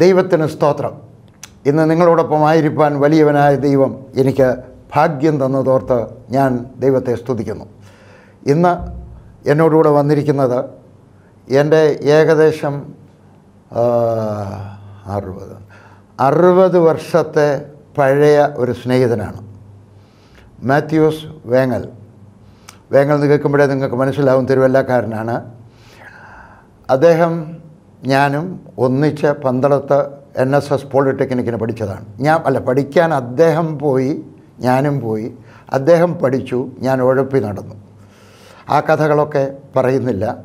ദൈവത്തിന് സ്തോത്രം. ഇന്ന് നിങ്ങളോടൊപ്പം ആയിരിക്കാൻ വലിയവനായ ദൈവം എനിക്ക് ഭാഗ്യം തന്നതോർത്ത് ഞാൻ ദൈവത്തെ സ്തുതിക്കുന്നു. ഇന്ന് എന്നോടുകൂടെ വന്നിരിക്കുന്നത് എന്റെ ഏകദേശം അറുപത് അറുപത് വർഷത്തെ പഴയ ഒരു സ്നേഹിതനാണ്. മാത്യൂസ് വേങ്ങൽ. വേങ്ങൽ എന്ന് കേൾക്കുമ്പോഴേ നിങ്ങൾക്ക് മനസ്സിലാവും തിരുവല്ലക്കാരനാണ്. അദ്ദേഹം ഞാനും ഒന്നിച്ച് പന്തളത്ത് എൻ എസ് എസ് പോളിടെക്നിക്കിന് പഠിച്ചതാണ്. ഞാൻ അല്ല പഠിക്കാൻ അദ്ദേഹം പോയി ഞാനും പോയി. അദ്ദേഹം പഠിച്ചു ഞാൻ ഉഴപ്പി നടന്നു. ആ കഥകളൊക്കെ പറയുന്നില്ല.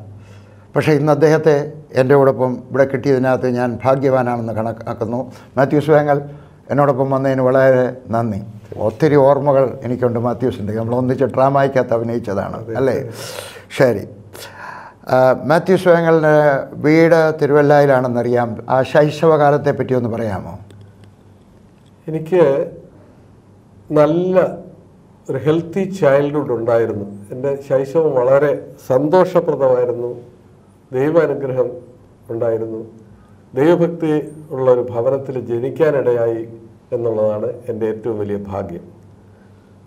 പക്ഷേ ഇന്ന് അദ്ദേഹത്തെ എന്റെ കൂടൊപ്പം ഇവിടെ കിട്ടിയതിനകത്ത് ഞാൻ ഭാഗ്യവാനാണെന്ന് കണക്കാക്കുന്നു. മാത്യൂസ് വേങ്ങൽ എന്നോടൊപ്പം വന്നതിന് വളരെ നന്ദി. ഒത്തിരി ഓർമ്മകൾ എനിക്കുണ്ട് മാത്യൂസിന്റെ. നമ്മൾ ഒന്നിച്ച് ഡ്രാമയ്ക്കകത്ത് അഭിനയിച്ചതാണ്. അല്ലേ? ശരി. ആ, സ്വയങ്ങളുടെ വീട് തിരുവല്ലയിലാണെന്നറിയാം. ആ ശൈശവകാലത്തെ പറ്റി ഒന്ന് പറയാമോ? എനിക്ക് നല്ല ഒരു ഹെൽത്തി ചൈൽഡ്ഹുഡ് ഉണ്ടായിരുന്നു. എന്റെ ശൈശവം വളരെ സന്തോഷപ്രദമായിരുന്നു. ദൈവാനുഗ്രഹം ഉണ്ടായിരുന്നു. ദൈവഭക്തി ഉള്ള ഒരു ഭവനത്തിൽ ജനിക്കാനിടയായി എന്നുള്ളതാണ് എന്റെ ഏറ്റവും വലിയ ഭാഗ്യം.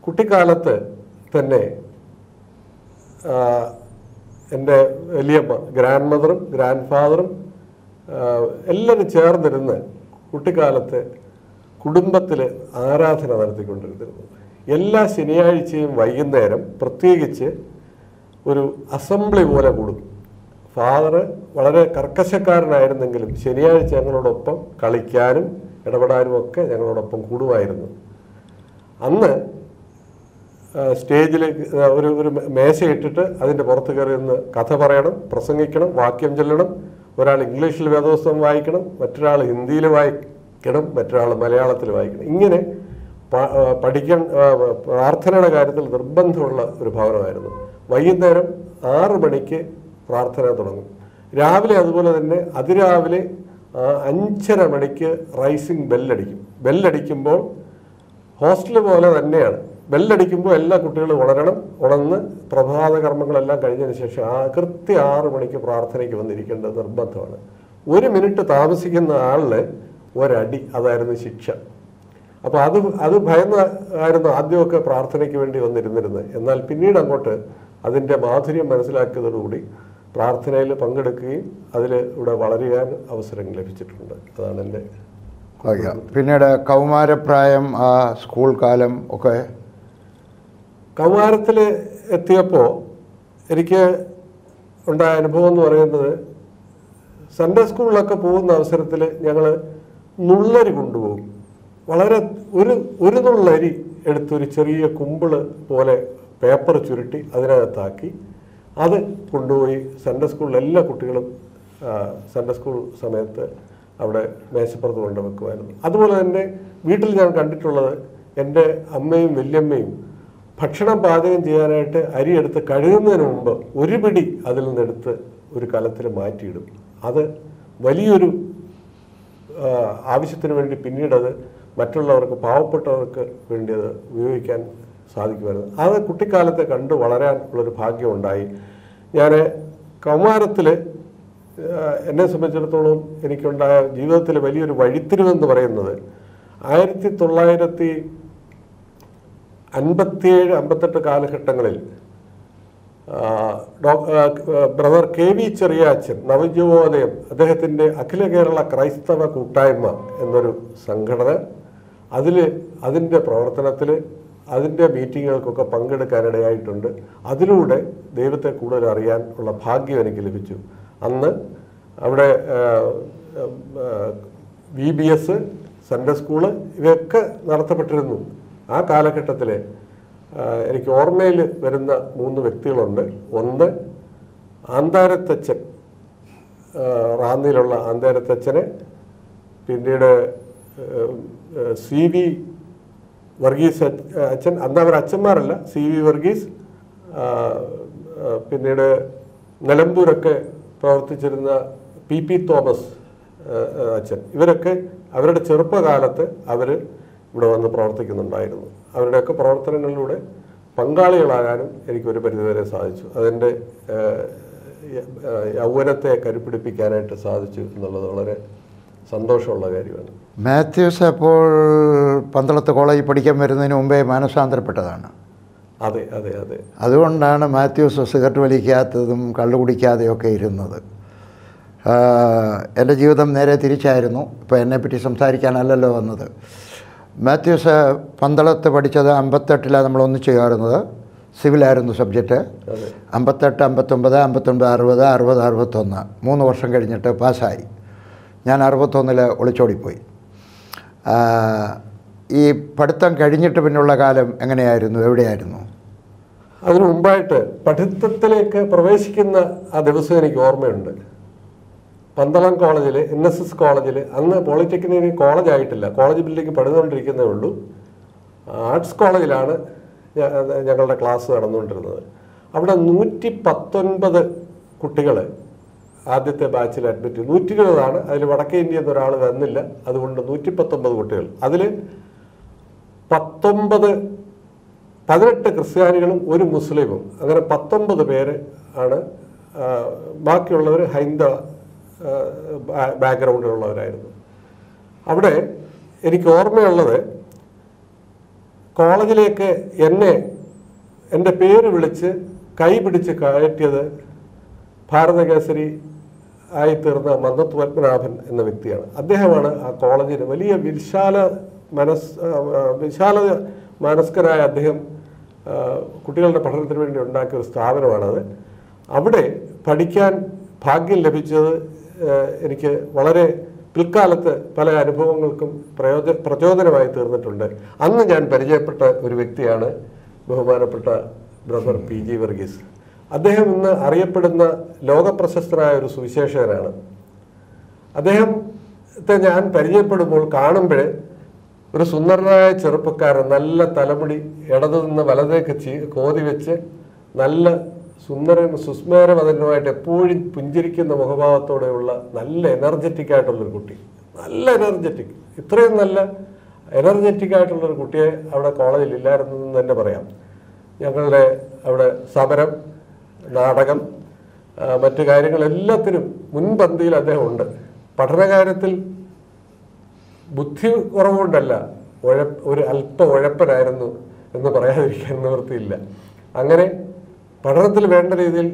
കുട്ടിക്കാലത്ത് തന്നെ എന്റെ വലിയമ്മ ഗ്രാൻഡ് മദറും ഗ്രാൻഡ് ഫാദറും എല്ലാവരും ചേർന്നിരുന്ന് കുട്ടിക്കാലത്ത് കുടുംബത്തിൽ ആരാധന നടത്തിക്കൊണ്ടിരുന്നു എല്ലാ ശനിയാഴ്ചയും വൈകുന്നേരം പ്രത്യേകിച്ച് ഒരു അസംബ്ലി പോലെ കൂടും. ഫാദർ വളരെ കർക്കശക്കാരനായിരുന്നെങ്കിലും ശനിയാഴ്ച ഞങ്ങളോടൊപ്പം കളിക്കാനും ഇടപെടാനും ഒക്കെ ഞങ്ങളോടൊപ്പം കൂടുമായിരുന്നു. അന്ന് സ്റ്റേജിൽ ഒരു ഒരു മേശ ഇട്ടിട്ട് അതിന്റെ പുറത്ത് കയറി നിന്ന് കഥ പറയണം പ്രസംഗിക്കണം വാക്യം ചൊല്ലണം. ഒരാൾ ഇംഗ്ലീഷിൽ വേദോസ്തം വായിക്കണം മറ്റൊരാൾ ഹിന്ദിയിൽ വായിക്കണം മറ്റൊരാൾ മലയാളത്തിൽ വായിക്കണം. ഇങ്ങനെ പഠിക്കാൻ പ്രാർത്ഥനയുടെ കാര്യത്തിൽ നിർബന്ധമുള്ള ഒരു ഭവനമായിരുന്നു. വൈകുന്നേരം ആറ് മണിക്ക് പ്രാർത്ഥന തുടങ്ങും. രാവിലെ അതുപോലെ തന്നെ അതിരാവിലെ അഞ്ചര മണിക്ക് റൈസിങ് ബെല്ലടിക്കും. ബെല്ലടിക്കുമ്പോൾ ഹോസ്റ്റൽ പോലെ തന്നെയാണ്. ബെല്ലടിക്കുമ്പോൾ എല്ലാ കുട്ടികളും ഉണരണം ഉണർന്ന് പ്രഭാത കർമ്മങ്ങളെല്ലാം കഴിഞ്ഞതിന് ശേഷം ആ കൃത്യ ആറ് മണിക്ക് പ്രാർത്ഥനയ്ക്ക് വന്നിരിക്കേണ്ടത് നിർബന്ധമാണ്. ഒരു മിനിറ്റ് താമസിക്കുന്ന ആളിന് ഒരടി അതായിരുന്നു ശിക്ഷ. അപ്പോൾ അത് അത് ഭയന്ന ആയിരുന്നു ആദ്യമൊക്കെ പ്രാർത്ഥനയ്ക്ക് വേണ്ടി വന്നിരുന്നിരുന്നത്. എന്നാൽ പിന്നീട് അങ്ങോട്ട് അതിന്റെ മാധുര്യം മനസ്സിലാക്കിയതോടുകൂടി പ്രാർത്ഥനയിൽ പങ്കെടുക്കുകയും അതിൽ ഇവിടെ വളരുവാൻ അവസരം ലഭിച്ചിട്ടുണ്ട്. അതാണ് എന്റെ പിന്നീട് കൗമാരപ്രായം ആ സ്കൂൾ കാലം ഒക്കെ കൗമാരത്തിൽ എത്തിയപ്പോൾ എനിക്ക് ഉണ്ടായ അനുഭവം എന്ന് പറയുന്നത് സൺഡേ സ്കൂളിലൊക്കെ പോകുന്ന അവസരത്തിൽ ഞങ്ങൾ നുള്ളരി കൊണ്ടുപോകും. വളരെ ഒരു ഒരു നുള്ളരി എടുത്തൊരു ചെറിയ കുമ്പിൾ പോലെ പേപ്പർ ചുരുട്ടി അതിനകത്താക്കി അത് കൊണ്ടുപോയി സൺഡേ സ്കൂളിൽ എല്ലാ കുട്ടികളും സൺഡേ സ്കൂൾ സമയത്ത് അവിടെ മേശപ്പുറത്ത് കൊണ്ട് വെക്കുമായിരുന്നു അതുപോലെ തന്നെ വീട്ടിൽ ഞാൻ കണ്ടിട്ടുള്ളത് എന്റെ അമ്മയും വല്യമ്മയും ഭക്ഷണം പാചകം ചെയ്യാനായിട്ട് അരി എടുത്ത് കഴുകുന്നതിന് മുമ്പ് ഒരു പിടി അതിൽ നിന്നെടുത്ത് ഒരു കലത്തിൽ മാറ്റിയിടും. അത് വലിയൊരു ആവശ്യത്തിന് വേണ്ടി പിന്നീട് അത് മറ്റുള്ളവർക്ക് പാവപ്പെട്ടവർക്ക് വേണ്ടി അത് ഉപയോഗിക്കാൻ സാധിക്കുമായിരുന്നു. അത് കുട്ടിക്കാലത്തെ കണ്ട് വളരാൻ ഉള്ളൊരു ഭാഗ്യമുണ്ടായി. ഞാൻ കൗമാരത്തിൽ എന്നെ സംബന്ധിച്ചിടത്തോളം എനിക്കുണ്ടായ ജീവിതത്തിൽ വലിയൊരു വഴിത്തിരിവെന്ന് പറയുന്നത് ആയിരത്തി തൊള്ളായിരത്തി അൻപത്തിയേഴ് അമ്പത്തെട്ട് കാലഘട്ടങ്ങളിൽ ബ്രദർ കെ വി ചെറിയാച്ചൻ നവജീവോദയം അദ്ദേഹത്തിന്റെ അഖില കേരള ക്രൈസ്തവ കൂട്ടായ്മ എന്നൊരു സംഘടന അതിൽ അതിന്റെ പ്രവർത്തനത്തിൽ അതിന്റെ മീറ്റിങ്ങുകൾക്കൊക്കെ പങ്കെടുക്കാനിടയായിട്ടുണ്ട്. അതിലൂടെ ദൈവത്തെ കൂടുതൽ അറിയാൻ ഉള്ള ഭാഗ്യം എനിക്ക് ലഭിച്ചു. അന്ന് അവിടെ V B S Sunday school ഇവയൊക്കെ നടത്തപ്പെട്ടിരുന്നു. ആ കാലഘട്ടത്തിൽ എനിക്ക് ഓർമ്മയിൽ വരുന്ന മൂന്ന് വ്യക്തികളുണ്ട്. ഒന്ന് ആന്താരത്തച്ഛൻ റാന്നിയിലുള്ള ആന്താരത്തച്ഛന് പിന്നീട് സി വി വർഗീസ് അച്ഛ- അച്ഛൻ അന്ന് അവർ അച്ഛന്മാരല്ല സി വി വർഗീസ് പിന്നീട് നിലമ്പൂരൊക്കെ പ്രവർത്തിച്ചിരുന്ന പി പി തോമസ് അച്ഛൻ. ഇവരൊക്കെ അവരുടെ ചെറുപ്പകാലത്ത് അവർ ഇവിടെ വന്ന് പ്രവർത്തിക്കുന്നുണ്ടായിരുന്നു. അവരുടെയൊക്കെ പ്രവർത്തനങ്ങളിലൂടെ പങ്കാളികളാകാനും എനിക്കൊരു പരിധിവരെ സാധിച്ചു. അതിന്റെ യൗവനത്തെ കരുപ്പിടിപ്പിക്കാനായിട്ട് സാധിച്ചു എന്നുള്ളത് വളരെ സന്തോഷമുള്ള കാര്യമാണ്. മാത്യൂസ് അപ്പോൾ പന്തളത്ത് കോളേജിൽ പഠിക്കാൻ വരുന്നതിന് മുമ്പേ മാനസാന്തരപ്പെട്ടതാണ്. അതെ അതെ അതെ. അതുകൊണ്ടാണ് മാത്യൂസ് സിഗരറ്റ് വലിക്കാത്തതും കള്ളു കുടിക്കാതെയൊക്കെ ഇരുന്നത്. എന്റെ ജീവിതം നേരെ തിരിച്ചായിരുന്നു. ഇപ്പോൾ എന്നെപ്പറ്റി സംസാരിക്കാനല്ലല്ലോ വന്നത്. മാത്യൂസ് പന്തളത്ത് പഠിച്ചത് അമ്പത്തെട്ടിലാണ് നമ്മൾ ഒന്നിച്ച് ചേർന്നത്. സിവിലായിരുന്നു സബ്ജക്റ്റ് അമ്പത്തെട്ട് അമ്പത്തൊമ്പത് അമ്പത്തൊമ്പത് അറുപത് അറുപത് അറുപത്തൊന്ന്. മൂന്ന് വർഷം കഴിഞ്ഞിട്ട് പാസ്സായി. ഞാൻ അറുപത്തൊന്നിൽ ഒളിച്ചോടിപ്പോയി. ഈ പഠിത്തം കഴിഞ്ഞിട്ട് പിന്നുള്ള കാലം എങ്ങനെയായിരുന്നു? എവിടെയായിരുന്നു? അതിനു മുമ്പായിട്ട് പഠിത്തത്തിലേക്ക് പ്രവേശിക്കുന്ന ആ ദിവസം എനിക്ക് ഓർമ്മയുണ്ട്. പന്തളം കോളേജിൽ എൻ എസ് എസ് കോളേജിൽ അന്ന് പോളിടെക്നിക് കോളേജ് ആയിട്ടില്ല. കോളേജ് ബിൽഡിംഗ് പണിതുകൊണ്ടിരിക്കുന്നേ ഉള്ളൂ. ആർട്സ് കോളേജിലാണ് ഞങ്ങളുടെ ക്ലാസ് നടന്നുകൊണ്ടിരുന്നത്. അവിടെ നൂറ്റി പത്തൊൻപത് കുട്ടികൾ ആദ്യത്തെ ബാച്ചിൽ അഡ്മിറ്റ് നൂറ്റി ഇരുപതാണ് അതിൽ വടക്കേ ഇന്ത്യയിൽ നിന്ന് ഒരാൾ വന്നില്ല. അതുകൊണ്ട് നൂറ്റി പത്തൊമ്പത് കുട്ടികൾ. അതിൽ പത്തൊമ്പത് പതിനെട്ട് ക്രിസ്ത്യാനികളും ഒരു മുസ്ലിമും. അങ്ങനെ പത്തൊമ്പത് പേര് ആണ് ബാക്കിയുള്ളവർ ഹൈന്ദവ ബാക്ക്ഗ്രൗണ്ടിലുള്ളവരായിരുന്നു. അവിടെ എനിക്ക് ഓർമ്മയുള്ളത് കോളേജിലേക്ക് എന്നെ എന്റെ പേര് വിളിച്ച് കൈ പിടിച്ച് കയറ്റിയത് ഭാരതകേസരി ആയി തീർന്ന മന്നത്ത് പത്മനാഭൻ എന്ന വ്യക്തിയാണ്. അദ്ദേഹമാണ് ആ കോളേജിന് വലിയ വിശാല മനസ് വിശാല മനസ്കരായ അദ്ദേഹം കുട്ടികളുടെ പഠനത്തിന് വേണ്ടി ഉണ്ടാക്കിയ ഒരു സ്ഥാപനമാണത്. അവിടെ പഠിക്കാൻ ഭാഗ്യം ലഭിച്ചത് എനിക്ക് വളരെ പിൽക്കാലത്ത് പല അനുഭവങ്ങൾക്കും പ്രയോജന പ്രചോദനമായി തീർന്നിട്ടുണ്ട്. അന്ന് ഞാൻ പരിചയപ്പെട്ട ഒരു വ്യക്തിയാണ് ബഹുമാനപ്പെട്ട ബ്രദർ പി ജി വർഗീസ്. അദ്ദേഹം ഇന്ന് അറിയപ്പെടുന്ന ലോകപ്രശസ്തനായ ഒരു സുവിശേഷകനാണ്. അദ്ദേഹത്തെ ഞാൻ പരിചയപ്പെടുമ്പോൾ കാണുമ്പോൾ ഒരു സുന്ദരനായ ചെറുപ്പക്കാരൻ നല്ല തലമുടി ഇടതു നിന്ന് വലതേക്ക് കോതി വെച്ച് നല്ല സുന്ദരൻ സുസ്മേരവതനുമായിട്ട് എപ്പോഴും പുഞ്ചിരിക്കുന്ന മുഖഭാവത്തോടെയുള്ള നല്ല എനർജറ്റിക് ആയിട്ടുള്ളൊരു കുട്ടി. നല്ല എനർജറ്റിക് ഇത്രയും നല്ല എനർജറ്റിക് ആയിട്ടുള്ളൊരു കുട്ടിയെ അവിടെ കോളേജിൽ ഇല്ലായിരുന്നു എന്ന് തന്നെ പറയാം. ഞങ്ങളുടെ അവിടെ സമരം നാടകം മറ്റു കാര്യങ്ങളെല്ലാത്തിനും മുൻപന്തിയിൽ അദ്ദേഹം ഉണ്ട് പഠനകാര്യത്തിൽ ബുദ്ധി കുറവുകൊണ്ടല്ല ഒരു അല്പ ഉഴപ്പനായിരുന്നു എന്ന് പറയാതിരിക്കാൻ നിവൃത്തിയില്ല. അങ്ങനെ പഠനത്തിൽ വേണ്ട രീതിയിൽ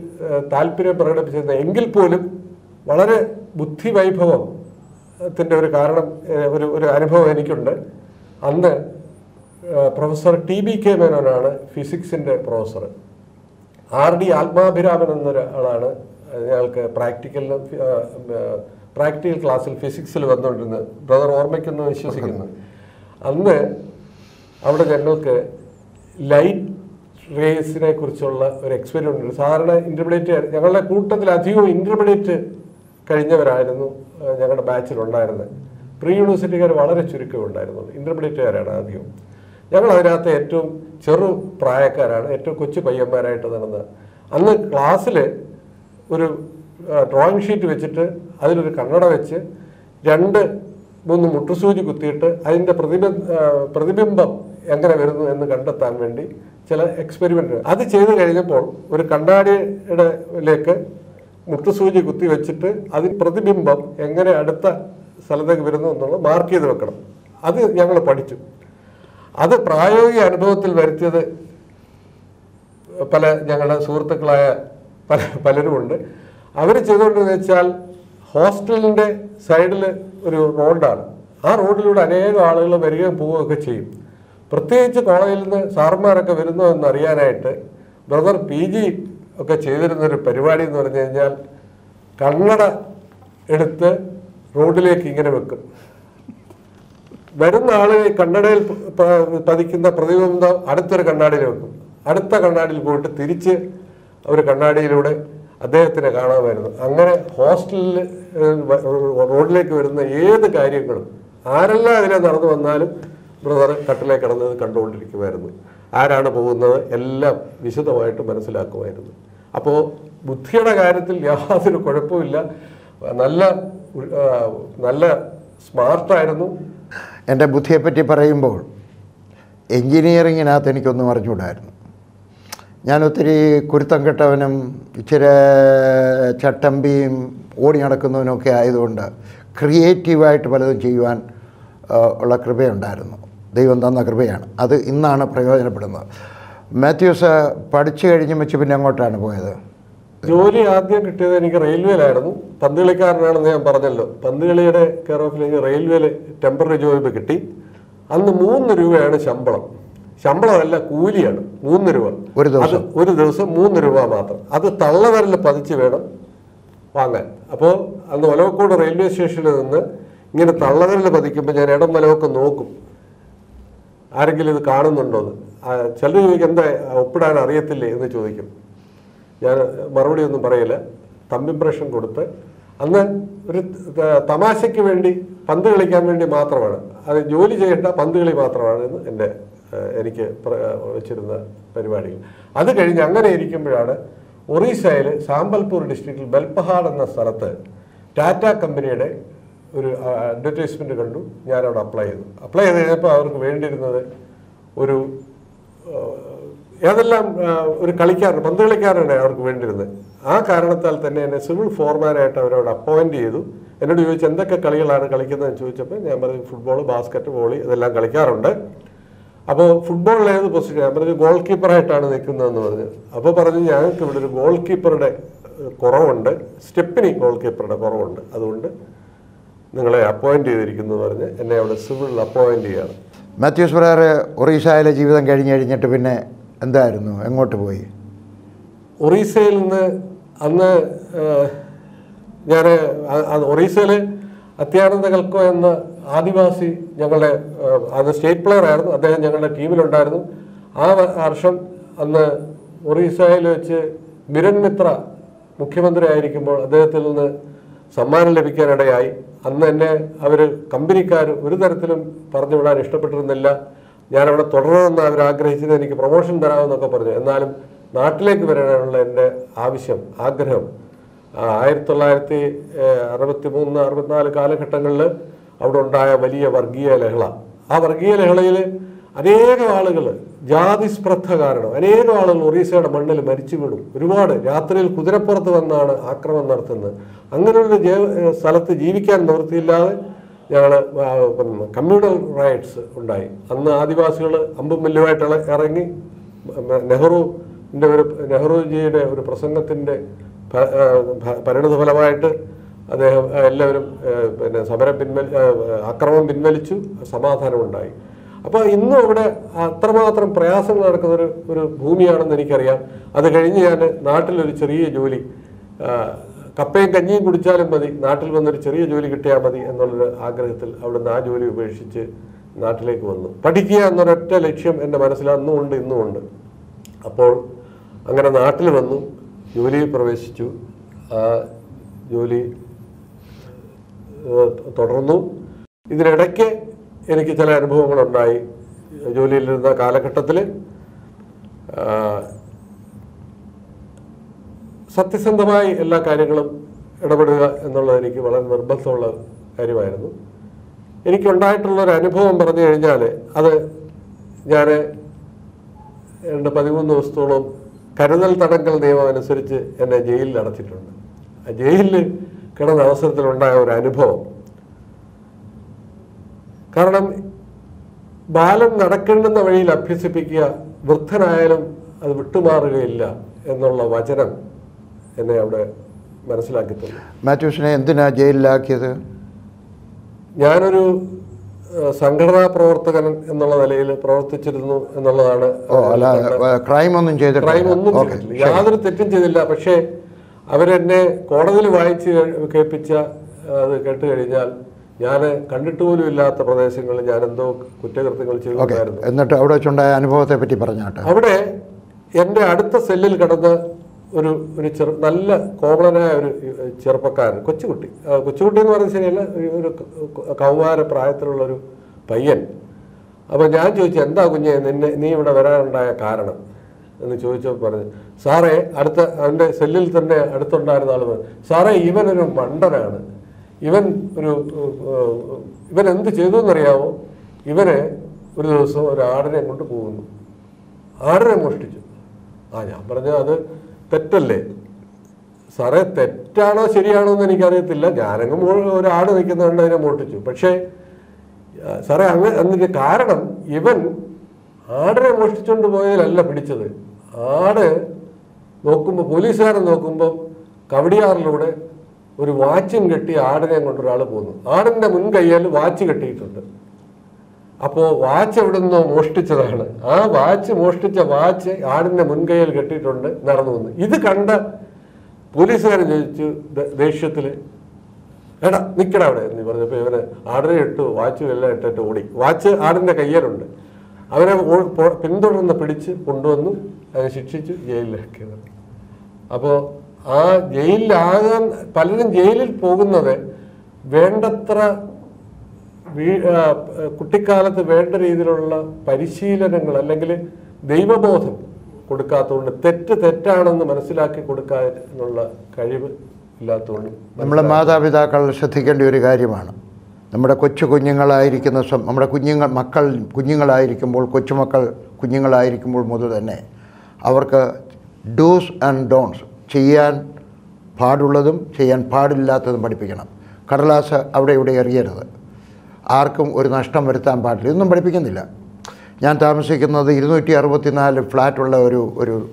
താല്പര്യം പ്രകടിപ്പിച്ചിരുന്ന എങ്കിൽ പോലും വളരെ ബുദ്ധി ഒരു കാരണം ഒരു ഒരു അനുഭവം എനിക്കുണ്ട്. അന്ന് പ്രൊഫസർ ടി ബി കെ മേനോനാണ് ഫിസിക്സിന്റെ പ്രൊഫസർ. ആർ ഡി ആത്മാഭിരാമൻ എന്നൊരാളാണ് ഞങ്ങൾക്ക് പ്രാക്ടിക്കലിലും പ്രാക്ടിക്കൽ ക്ലാസ്സിൽ ഫിസിക്സിൽ വന്നുകൊണ്ടിരുന്നത്. ബ്രദർ ഓർമ്മയ്ക്കെന്ന് വിശ്വസിക്കുന്നു. അന്ന് അവിടെ ഞങ്ങൾക്ക് ലൈറ്റ് റേസിനെ കുറിച്ചുള്ള ഒരു എക്സ്പെരിമെന്റ് സാധാരണ ഇന്റർമീഡിയറ്റ് ഞങ്ങളുടെ കൂട്ടത്തിൽ അധികവും ഇന്റർമീഡിയറ്റ് കഴിഞ്ഞവരായിരുന്നു ഞങ്ങളുടെ ബാച്ചിൽ ഉണ്ടായിരുന്നത്. പ്രീ യൂണിവേഴ്സിറ്റിക്കാർ വളരെ ചുരുക്കം ഉണ്ടായിരുന്നു. ഇന്റർമീഡിയറ്റുകാരാണ് ആദ്യം ഞങ്ങൾ അതിനകത്ത് ഏറ്റവും ചെറു പ്രായക്കാരാണ് ഏറ്റവും കൊച്ചു പയ്യന്മാരായിട്ട് നടന്നത്. അന്ന് ക്ലാസ്സിൽ ഒരു ഡ്രോയിങ് ഷീറ്റ് വെച്ചിട്ട് അതിലൊരു കണ്ണട വെച്ച് രണ്ട് മൂന്ന് മുട്ടുസൂചി കുത്തിയിട്ട് അതിന്റെ പ്രതിബി പ്രതിബിംബം എങ്ങനെ വരുന്നു എന്ന് കണ്ടെത്താൻ വേണ്ടി ചില എക്സ്പെരിമെന്റ് അത് ചെയ്തു കഴിഞ്ഞപ്പോൾ ഒരു കണ്ണാടിയുടെ ലേക്ക് മുട്ടുസൂചി കുത്തി വെച്ചിട്ട് അതിന് പ്രതിബിംബം എങ്ങനെ അടുത്ത സ്ഥലത്തേക്ക് വരുന്നു എന്നുള്ളത് മാർക്ക് ചെയ്ത് വെക്കണം. അത് ഞങ്ങൾ പഠിച്ചു. അത് പ്രായോഗിക അനുഭവത്തിൽ വരുത്തിയത് പല ഞങ്ങളുടെ സുഹൃത്തുക്കളായ പല പലരുമുണ്ട്. അവർ ചെയ്തുകൊണ്ടെന്ന് വെച്ചാൽ ഹോസ്റ്റലിന്റെ സൈഡിൽ ഒരു റോഡാണ്. ആ റോഡിലൂടെ അനേകം ആളുകൾ വരികയും പോവുകയൊക്കെ ചെയ്യും. പ്രത്യേകിച്ച് കോളേജിൽ നിന്ന് സാറന്മാരൊക്കെ വരുന്നോ എന്നറിയാനായിട്ട് ബ്രദർ പി ജി ഒക്കെ ചെയ്തിരുന്നൊരു പരിപാടി എന്ന് പറഞ്ഞു കഴിഞ്ഞാൽ കണ്ണട എടുത്ത് റോഡിലേക്ക് ഇങ്ങനെ വെക്കും. വരുന്ന ആൾ കണ്ണടയിൽ പതിക്കുന്ന പ്രതിബിംബം അടുത്തൊരു കണ്ണാടിയിൽ വെക്കും. അടുത്ത കണ്ണാടിയിൽ പോയിട്ട് തിരിച്ച് ഒരു കണ്ണാടിയിലൂടെ അദ്ദേഹത്തിനെ കാണാമായിരുന്നു. അങ്ങനെ ഹോസ്റ്റലിൽ റോഡിലേക്ക് വരുന്ന ഏത് കാര്യങ്ങളും ആരെല്ലാം അതിനെ നടന്നു വന്നാലും ബ്രദർ കട്ടിലേ കിടന്നത് കണ്ടുകൊണ്ടിരിക്കുമായിരുന്നു. ആരാണ് പോകുന്നത്? എല്ലാം വിശദമായിട്ട് മനസ്സിലാക്കുമായിരുന്നു. അപ്പോൾ ബുദ്ധിയുടെ കാര്യത്തിൽ യാതൊരു കുഴപ്പമില്ല നല്ല നല്ല സ്മാർട്ടായിരുന്നു. എന്റെ ബുദ്ധിയെപ്പറ്റി പറയുമ്പോൾ എൻജിനീയറിങ്ങിനകത്ത് എനിക്കൊന്നും അറിഞ്ഞുകൂടായിരുന്നു. ഞാൻ ഒത്തിരി കുരുത്തം കെട്ടവനും ഇച്ചിരി ചട്ടമ്പിയും ഓടി നടക്കുന്നവനൊക്കെ ആയതുകൊണ്ട് ക്രിയേറ്റീവായിട്ട് പലതും ചെയ്യുവാൻ ഉള്ള കൃപയുണ്ടായിരുന്നു. ദൈവം തന്ന കൃപയാണ്. അത് ഇന്നാണ് പ്രയോജനപ്പെടുന്നത്. മാത്യൂസ് പഠിച്ചു കഴിഞ്ഞ് വെച്ച് പിന്നെ അങ്ങോട്ടാണ് പോയത്? ജോലി ആദ്യം കിട്ടിയത് എനിക്ക് റെയിൽവേയിലായിരുന്നു. പന്ത് കളിക്കാരനാണെന്ന് ഞാൻ പറഞ്ഞല്ലോ. പന്ത് കളിയുടെ കെയർ ഓഫിൽ എനിക്ക് റെയിൽവേയിൽ ടെമ്പററി ജോബ് കിട്ടി. അന്ന് മൂന്ന് രൂപയാണ് ശമ്പളം. ശമ്പളമല്ല കൂലിയാണ്. മൂന്ന് രൂപ. ഒരു ദിവസം. ഒരു ദിവസം മൂന്ന് രൂപ മാത്രം. അത് തള്ളവരൽ പതിച്ച് വേണം വാങ്ങാൻ. അപ്പോൾ അന്ന് ഒലവക്കോട് റെയിൽവേ സ്റ്റേഷനിൽ നിന്ന് ഇങ്ങനെ തള്ളവരൽ പതിക്കുമ്പോൾ ഞാൻ ഇടം വലവൊക്കെ നോക്കും. ആരെങ്കിലും ഇത് കാണുന്നുണ്ടോ എന്ന്. ചിലർ ചോദിക്കും എന്താ ഒപ്പിടാൻ അറിയത്തില്ലേ എന്ന് ചോദിക്കും. ഞാൻ മറുപടി ഒന്നും പറയില്ല. തമ്പ് ഇംപ്രഷൻ കൊടുത്ത്. അന്ന് ഒരു തമാശയ്ക്ക് വേണ്ടി പന്ത് കളിക്കാൻ വേണ്ടി മാത്രമാണ്. അത് ജോലി ചെയ്യേണ്ട പന്ത് കളി മാത്രമാണ് എന്ന് എന്റെ എനിക്ക് വെച്ചിരുന്ന പരിപാടികൾ. അത് കഴിഞ്ഞ് അങ്ങനെ ഇരിക്കുമ്പോഴാണ് ഒറീസയിൽ സാമ്പൽപൂർ ഡിസ്ട്രിക്റ്റിൽ ബൽപഹാഡ് എന്ന സ്ഥലത്ത് ടാറ്റ കമ്പനിയുടെ ഒരു അഡ്വർടൈസ്മെന്റ് കണ്ടു. ഞാനവിടെ അപ്ലൈ ചെയ്തു. അപ്ലൈ ചെയ്ത് കഴിഞ്ഞപ്പോൾ അവർക്ക് വേണ്ടിയിരുന്നത് ഒരു ഏതെല്ലാം ഒരു കളിക്കാരൻ പന്ത് കളിക്കാരനാണ് അവർക്ക് വേണ്ടിയിരുന്നത്. ആ കാരണത്താൽ തന്നെ എന്നെ സിവിൽ ഫോർമാനായിട്ട് അവരവിടെ അപ്പോയിന്റ് ചെയ്തു. എന്നോട് ചോദിച്ചു എന്തൊക്കെ കളികളാണ് കളിക്കുന്നതെന്ന് ചോദിച്ചപ്പോൾ ഞാൻ പറഞ്ഞു ഫുട്ബോൾ ബാസ്ക്കറ്റ് വോളി ഇതെല്ലാം കളിക്കാറുണ്ട്. അപ്പോൾ ഫുട്ബോളിൽ ഏത് പൊസിഷൻ ഞാൻ പറഞ്ഞു ഗോൾ കീപ്പറായിട്ടാണ് നിൽക്കുന്നതെന്ന് പറഞ്ഞു. അപ്പോൾ പറഞ്ഞു ഞങ്ങൾക്ക് ഇവിടെ ഒരു ഗോൾ കീപ്പറുടെ കുറവുണ്ട്. സ്റ്റെപ്പിനി ഗോൾ കീപ്പറുടെ കുറവുണ്ട്. അതുകൊണ്ട് നിങ്ങളെ അപ്പോയിന്റ് ചെയ്തിരിക്കുന്നു പറഞ്ഞ് എന്നെ അവിടെ സിവിൽ അപ്പോയിന്റ് ചെയ്യാണ്. മാത്യൂസ് ബ്രദർ ഒറീസയിലെ ജീവിതം കഴിഞ്ഞ് കഴിഞ്ഞിട്ട് പിന്നെ എന്തായിരുന്നു? എങ്ങോട്ട് പോയി? ഒറീസയിൽ നിന്ന് അന്ന് ഞാൻ ഒറീസയിൽ അത്യാനന്ദ കൽക്കോ എന്ന ആദിവാസി ഞങ്ങളുടെ അന്ന് സ്റ്റേറ്റ് പ്ലെയർ ആയിരുന്നു. അദ്ദേഹം ഞങ്ങളുടെ ടീമിലുണ്ടായിരുന്നു. ആ വർഷം അന്ന് ഒറീസയിൽ വെച്ച് മിരൺ മിത്ര മുഖ്യമന്ത്രി ആയിരിക്കുമ്പോൾ അദ്ദേഹത്തിൽ നിന്ന് സമ്മാനം ലഭിക്കാനിടയായി. അന്ന് എന്നെ അവർ കമ്പനിക്കാർ ഒരു തരത്തിലും പറഞ്ഞു വിടാൻ ഇഷ്ടപ്പെട്ടിരുന്നില്ല. ഞാനവിടെ തുടരണമെന്ന് അവർ ആഗ്രഹിച്ചത് എനിക്ക് പ്രൊമോഷൻ തരാമെന്നൊക്കെ പറഞ്ഞു. എന്നാലും നാട്ടിലേക്ക് വരാനുള്ള എന്റെ ആവശ്യം ആഗ്രഹം ആയിരത്തി തൊള്ളായിരത്തി അറുപത്തി മൂന്ന് അറുപത്തിനാല് കാലഘട്ടങ്ങളിൽ അവിടെ ഉണ്ടായ വലിയ വർഗീയ ലഹള. ആ വർഗീയ ലഹളയിൽ അനേകം ആളുകൾ ജാതിസ്പൃദ്ധ കാരണം അനേകം ആളുകൾ ഒറീസയുടെ മണ്ണിൽ മരിച്ചു വീണു. ഒരുപാട് രാത്രിയിൽ കുതിരപ്പുറത്ത് വന്നാണ് ആക്രമണം നടത്തുന്നത്. അങ്ങനെയുള്ള സ്ഥലത്ത് ജീവിക്കാൻ നിവൃത്തിയില്ലാതെ ഞങ്ങൾ കമ്മ്യൂണൽ റൈറ്റ്സ് ഉണ്ടായി. അന്ന് ആദിവാസികൾ അമ്പും മില്ലുമായിട്ട് ഇറങ്ങി നെഹ്റുവിന്റെ ഒരു നെഹ്റുജിയുടെ ഒരു പ്രസംഗത്തിന്റെ പരിണിത ഫലമായിട്ട് അദ്ദേഹം എല്ലാവരും പിന്നെ സമരം പിൻവലി അക്രമം പിൻവലിച്ചു സമാധാനം ഉണ്ടായി അപ്പോൾ ഇന്നും അവിടെ അത്രമാത്രം പ്രയാസങ്ങൾ നടക്കുന്ന ഒരു ഒരു ഭൂമിയാണെന്ന് എനിക്കറിയാം. അത് കഴിഞ്ഞ് ഞാൻ നാട്ടിലൊരു ചെറിയ ജോലി കപ്പയും കഞ്ഞിയും കുടിച്ചാലും മതി നാട്ടിൽ വന്നൊരു ചെറിയ ജോലി കിട്ടിയാൽ മതി എന്നുള്ളൊരു ആഗ്രഹത്തിൽ അവിടുന്ന് ആ ജോലി ഉപേക്ഷിച്ച് നാട്ടിലേക്ക് വന്നു. പഠിക്കുക എന്നൊരൊറ്റ ലക്ഷ്യം എന്റെ മനസ്സിൽ അന്നും ഉണ്ട് ഇന്നും ഉണ്ട്. അപ്പോൾ അങ്ങനെ നാട്ടിൽ വന്നു ജോലിയിൽ പ്രവേശിച്ചു. ആ ജോലി തുടർന്നു. ഇതിനിടയ്ക്ക് എനിക്ക് ചില അനുഭവങ്ങളുണ്ടായി. ജോലിയിലിരുന്ന കാലഘട്ടത്തിൽ സത്യസന്ധമായി എല്ലാ കാര്യങ്ങളും ഇടപെടുക എന്നുള്ളത് എനിക്ക് വളരെ നിർബന്ധമുള്ള കാര്യമായിരുന്നു. എനിക്കുണ്ടായിട്ടുള്ള ഒരു അനുഭവം പറഞ്ഞു കഴിഞ്ഞാൽ അത് ഞാൻ രണ്ട് പതിമൂന്ന് ദിവസത്തോളം കരുതൽ തടങ്കൽ നിയമം അനുസരിച്ച് എന്നെ ജയിലിൽ അടച്ചിട്ടുണ്ട്. ആ ജയിലിൽ കിടന്ന അവസരത്തിലുണ്ടായ ഒരു അനുഭവം കാരണം ബാലൻ നടക്കേണ്ടുന്ന വഴിയിൽ അഭ്യസിപ്പിക്കുക വൃദ്ധനായാലും അത് വിട്ടുമാറുകയില്ല എന്നുള്ള വചനം എന്നെ അവിടെ മനസ്സിലാക്കി തന്നു മാത്യൂസിനെ എന്തിനാ ജയിലിലാക്കിയത്? ഞാനൊരു സംഘടനാ പ്രവർത്തകൻ എന്നുള്ള നിലയിൽ പ്രവർത്തിച്ചിരുന്നു എന്നുള്ളതാണ് ക്രൈം ഒന്നും ക്രൈം ഒന്നും ചെയ്തിട്ടില്ല. യാതൊരു തെറ്റും ചെയ്തില്ല. പക്ഷേ അവരെന്നെ കോടതിയിൽ വായിച്ച് കേൾപ്പിച്ച അത് കേട്ട് കഴിഞ്ഞാൽ ഞാൻ കണ്ടിട്ട് പോലും ഇല്ലാത്ത പ്രദേശങ്ങളിൽ ഞാൻ എന്തോ കുറ്റകൃത്യങ്ങൾ ചെയ്തിട്ടുണ്ടായിരുന്നു എന്നിട്ട് അവിടെ വെച്ചുണ്ടായ അനുഭവത്തെ പറ്റി പറഞ്ഞാട്ടെ. അവിടെ എന്റെ അടുത്ത സെല്ലിൽ കിടന്ന് ഒരു ഒരു ചെറു നല്ല കോമളനായ ഒരു ചെറുപ്പക്കാരൻ കൊച്ചുകുട്ടി. കൊച്ചുകുട്ടി എന്ന് പറഞ്ഞാൽ ശരിയല്ല ഒരു- കൗമാര പ്രായത്തിലുള്ള ഒരു പയ്യൻ. അപ്പോൾ ഞാൻ ചോദിച്ചു എന്താ കുഞ്ഞെ നിന്നെ നീ ഇവിടെ വരാനുണ്ടായ കാരണം? എന്ന് ചോദിച്ചപ്പോൾ പറഞ്ഞു സാറേ അടുത്ത അവന്റെ സെല്ലിൽ തന്നെ അടുത്തുണ്ടായിരുന്ന ആൾ പറഞ്ഞു സാറേ ഇവനൊരു മണ്ടനാണ്. ഇവൻ ഒരു ഇവൻ എന്ത് ചെയ്തു എന്നറിയാമോ ഇവരെ ഒരു ദിവസം ഒരു ആടിനെ കൊണ്ട് പോകുന്നു. ആടിനെ മോഷ്ടിച്ചു. ആ ഞാൻ പറഞ്ഞ അത് തെറ്റല്ലേ? സാറേ തെറ്റാണോ ശരിയാണോ എന്ന് എനിക്കറിയത്തില്ല. ഞാനങ്ങ് ഒരു ആട് നിൽക്കുന്നുണ്ട് അതിനെ മോഷ്ടിച്ചു. പക്ഷേ സാറേ അങ്ങ് അതിന്റെ കാരണം ഇവൻ ആടിനെ മോഷ്ടിച്ചുകൊണ്ട് പോയതിലല്ല പിടിച്ചത്. ആട് നോക്കുമ്പോൾ പോലീസുകാരൻ നോക്കുമ്പോൾ കവടിയാറിലൂടെ ഒരു വാച്ചും കെട്ടി ആടിനെ കൊണ്ട് ഒരാൾ പോകുന്നു ആടിന്റെ മുൻകൈയാൽ വാച്ച് കെട്ടിയിട്ടുണ്ട്. അപ്പോ വാച്ച് എവിടെ നിന്നോ മോഷ്ടിച്ചതാണ്. ആ വാച്ച് മോഷ്ടിച്ച വാച്ച് ആടിന്റെ മുൻകൈയിൽ കെട്ടിയിട്ടുണ്ട് നടന്നു വന്നു. ഇത് കണ്ട പോലീസുകാരൻ ചോദിച്ചു ദേഷ്യത്തിൽ? എടാ നിക്കട അവിടെ. എന്ന് പറഞ്ഞപ്പോൾ ഇവന് ആടിനെ ഇട്ടു വാച്ചും എല്ലാം ഇട്ടിട്ട് ഓടി. വാച്ച് ആടിന്റെ കയ്യിലുണ്ട്. അവരെ പിന്തുടർന്ന് പിടിച്ച് കൊണ്ടുവന്നു അതിനെ ശിക്ഷിച്ചു ജയിലിലാക്കിയത് അപ്പോൾ ആ ജയിലിലാകാൻ പലരും ജയിലിൽ പോകുന്നത് വേണ്ടത്ര കുട്ടിക്കാലത്ത് വേണ്ട രീതിയിലുള്ള പരിശീലനങ്ങൾ അല്ലെങ്കിൽ ദൈവബോധം കൊടുക്കാത്തതുകൊണ്ട് തെറ്റ് തെറ്റാണെന്ന് മനസ്സിലാക്കി കൊടുക്കാനുള്ള കഴിവ് ഇല്ലാത്തതുകൊണ്ട് നമ്മളെ മാതാപിതാക്കൾ ശ്രദ്ധിക്കേണ്ട ഒരു കാര്യമാണ്. നമ്മുടെ കൊച്ചു കുഞ്ഞുങ്ങളായിരിക്കുന്ന നമ്മുടെ കുഞ്ഞുങ്ങൾ മക്കൾ കുഞ്ഞുങ്ങളായിരിക്കുമ്പോൾ കൊച്ചുമക്കൾ കുഞ്ഞുങ്ങളായിരിക്കുമ്പോൾ മുതൽ തന്നെ അവർക്ക് ഡൂസ് ആൻഡ് ഡോൺസ് ചെയ്യാൻ പാടുള്ളതും ചെയ്യാൻ പാടില്ലാത്തതും പഠിപ്പിക്കണം. കടലാസ് അവിടെ ഇവിടെ എറിയരുത്. ആർക്കും ഒരു നഷ്ടം വരുത്താൻ പാടില്ല. ഇതൊന്നും പഠിപ്പിക്കുന്നില്ല. ഞാൻ താമസിക്കുന്നത് ഇരുന്നൂറ്റി അറുപത്തിനാല് ഫ്ലാറ്റുള്ള ഒരു ഒരു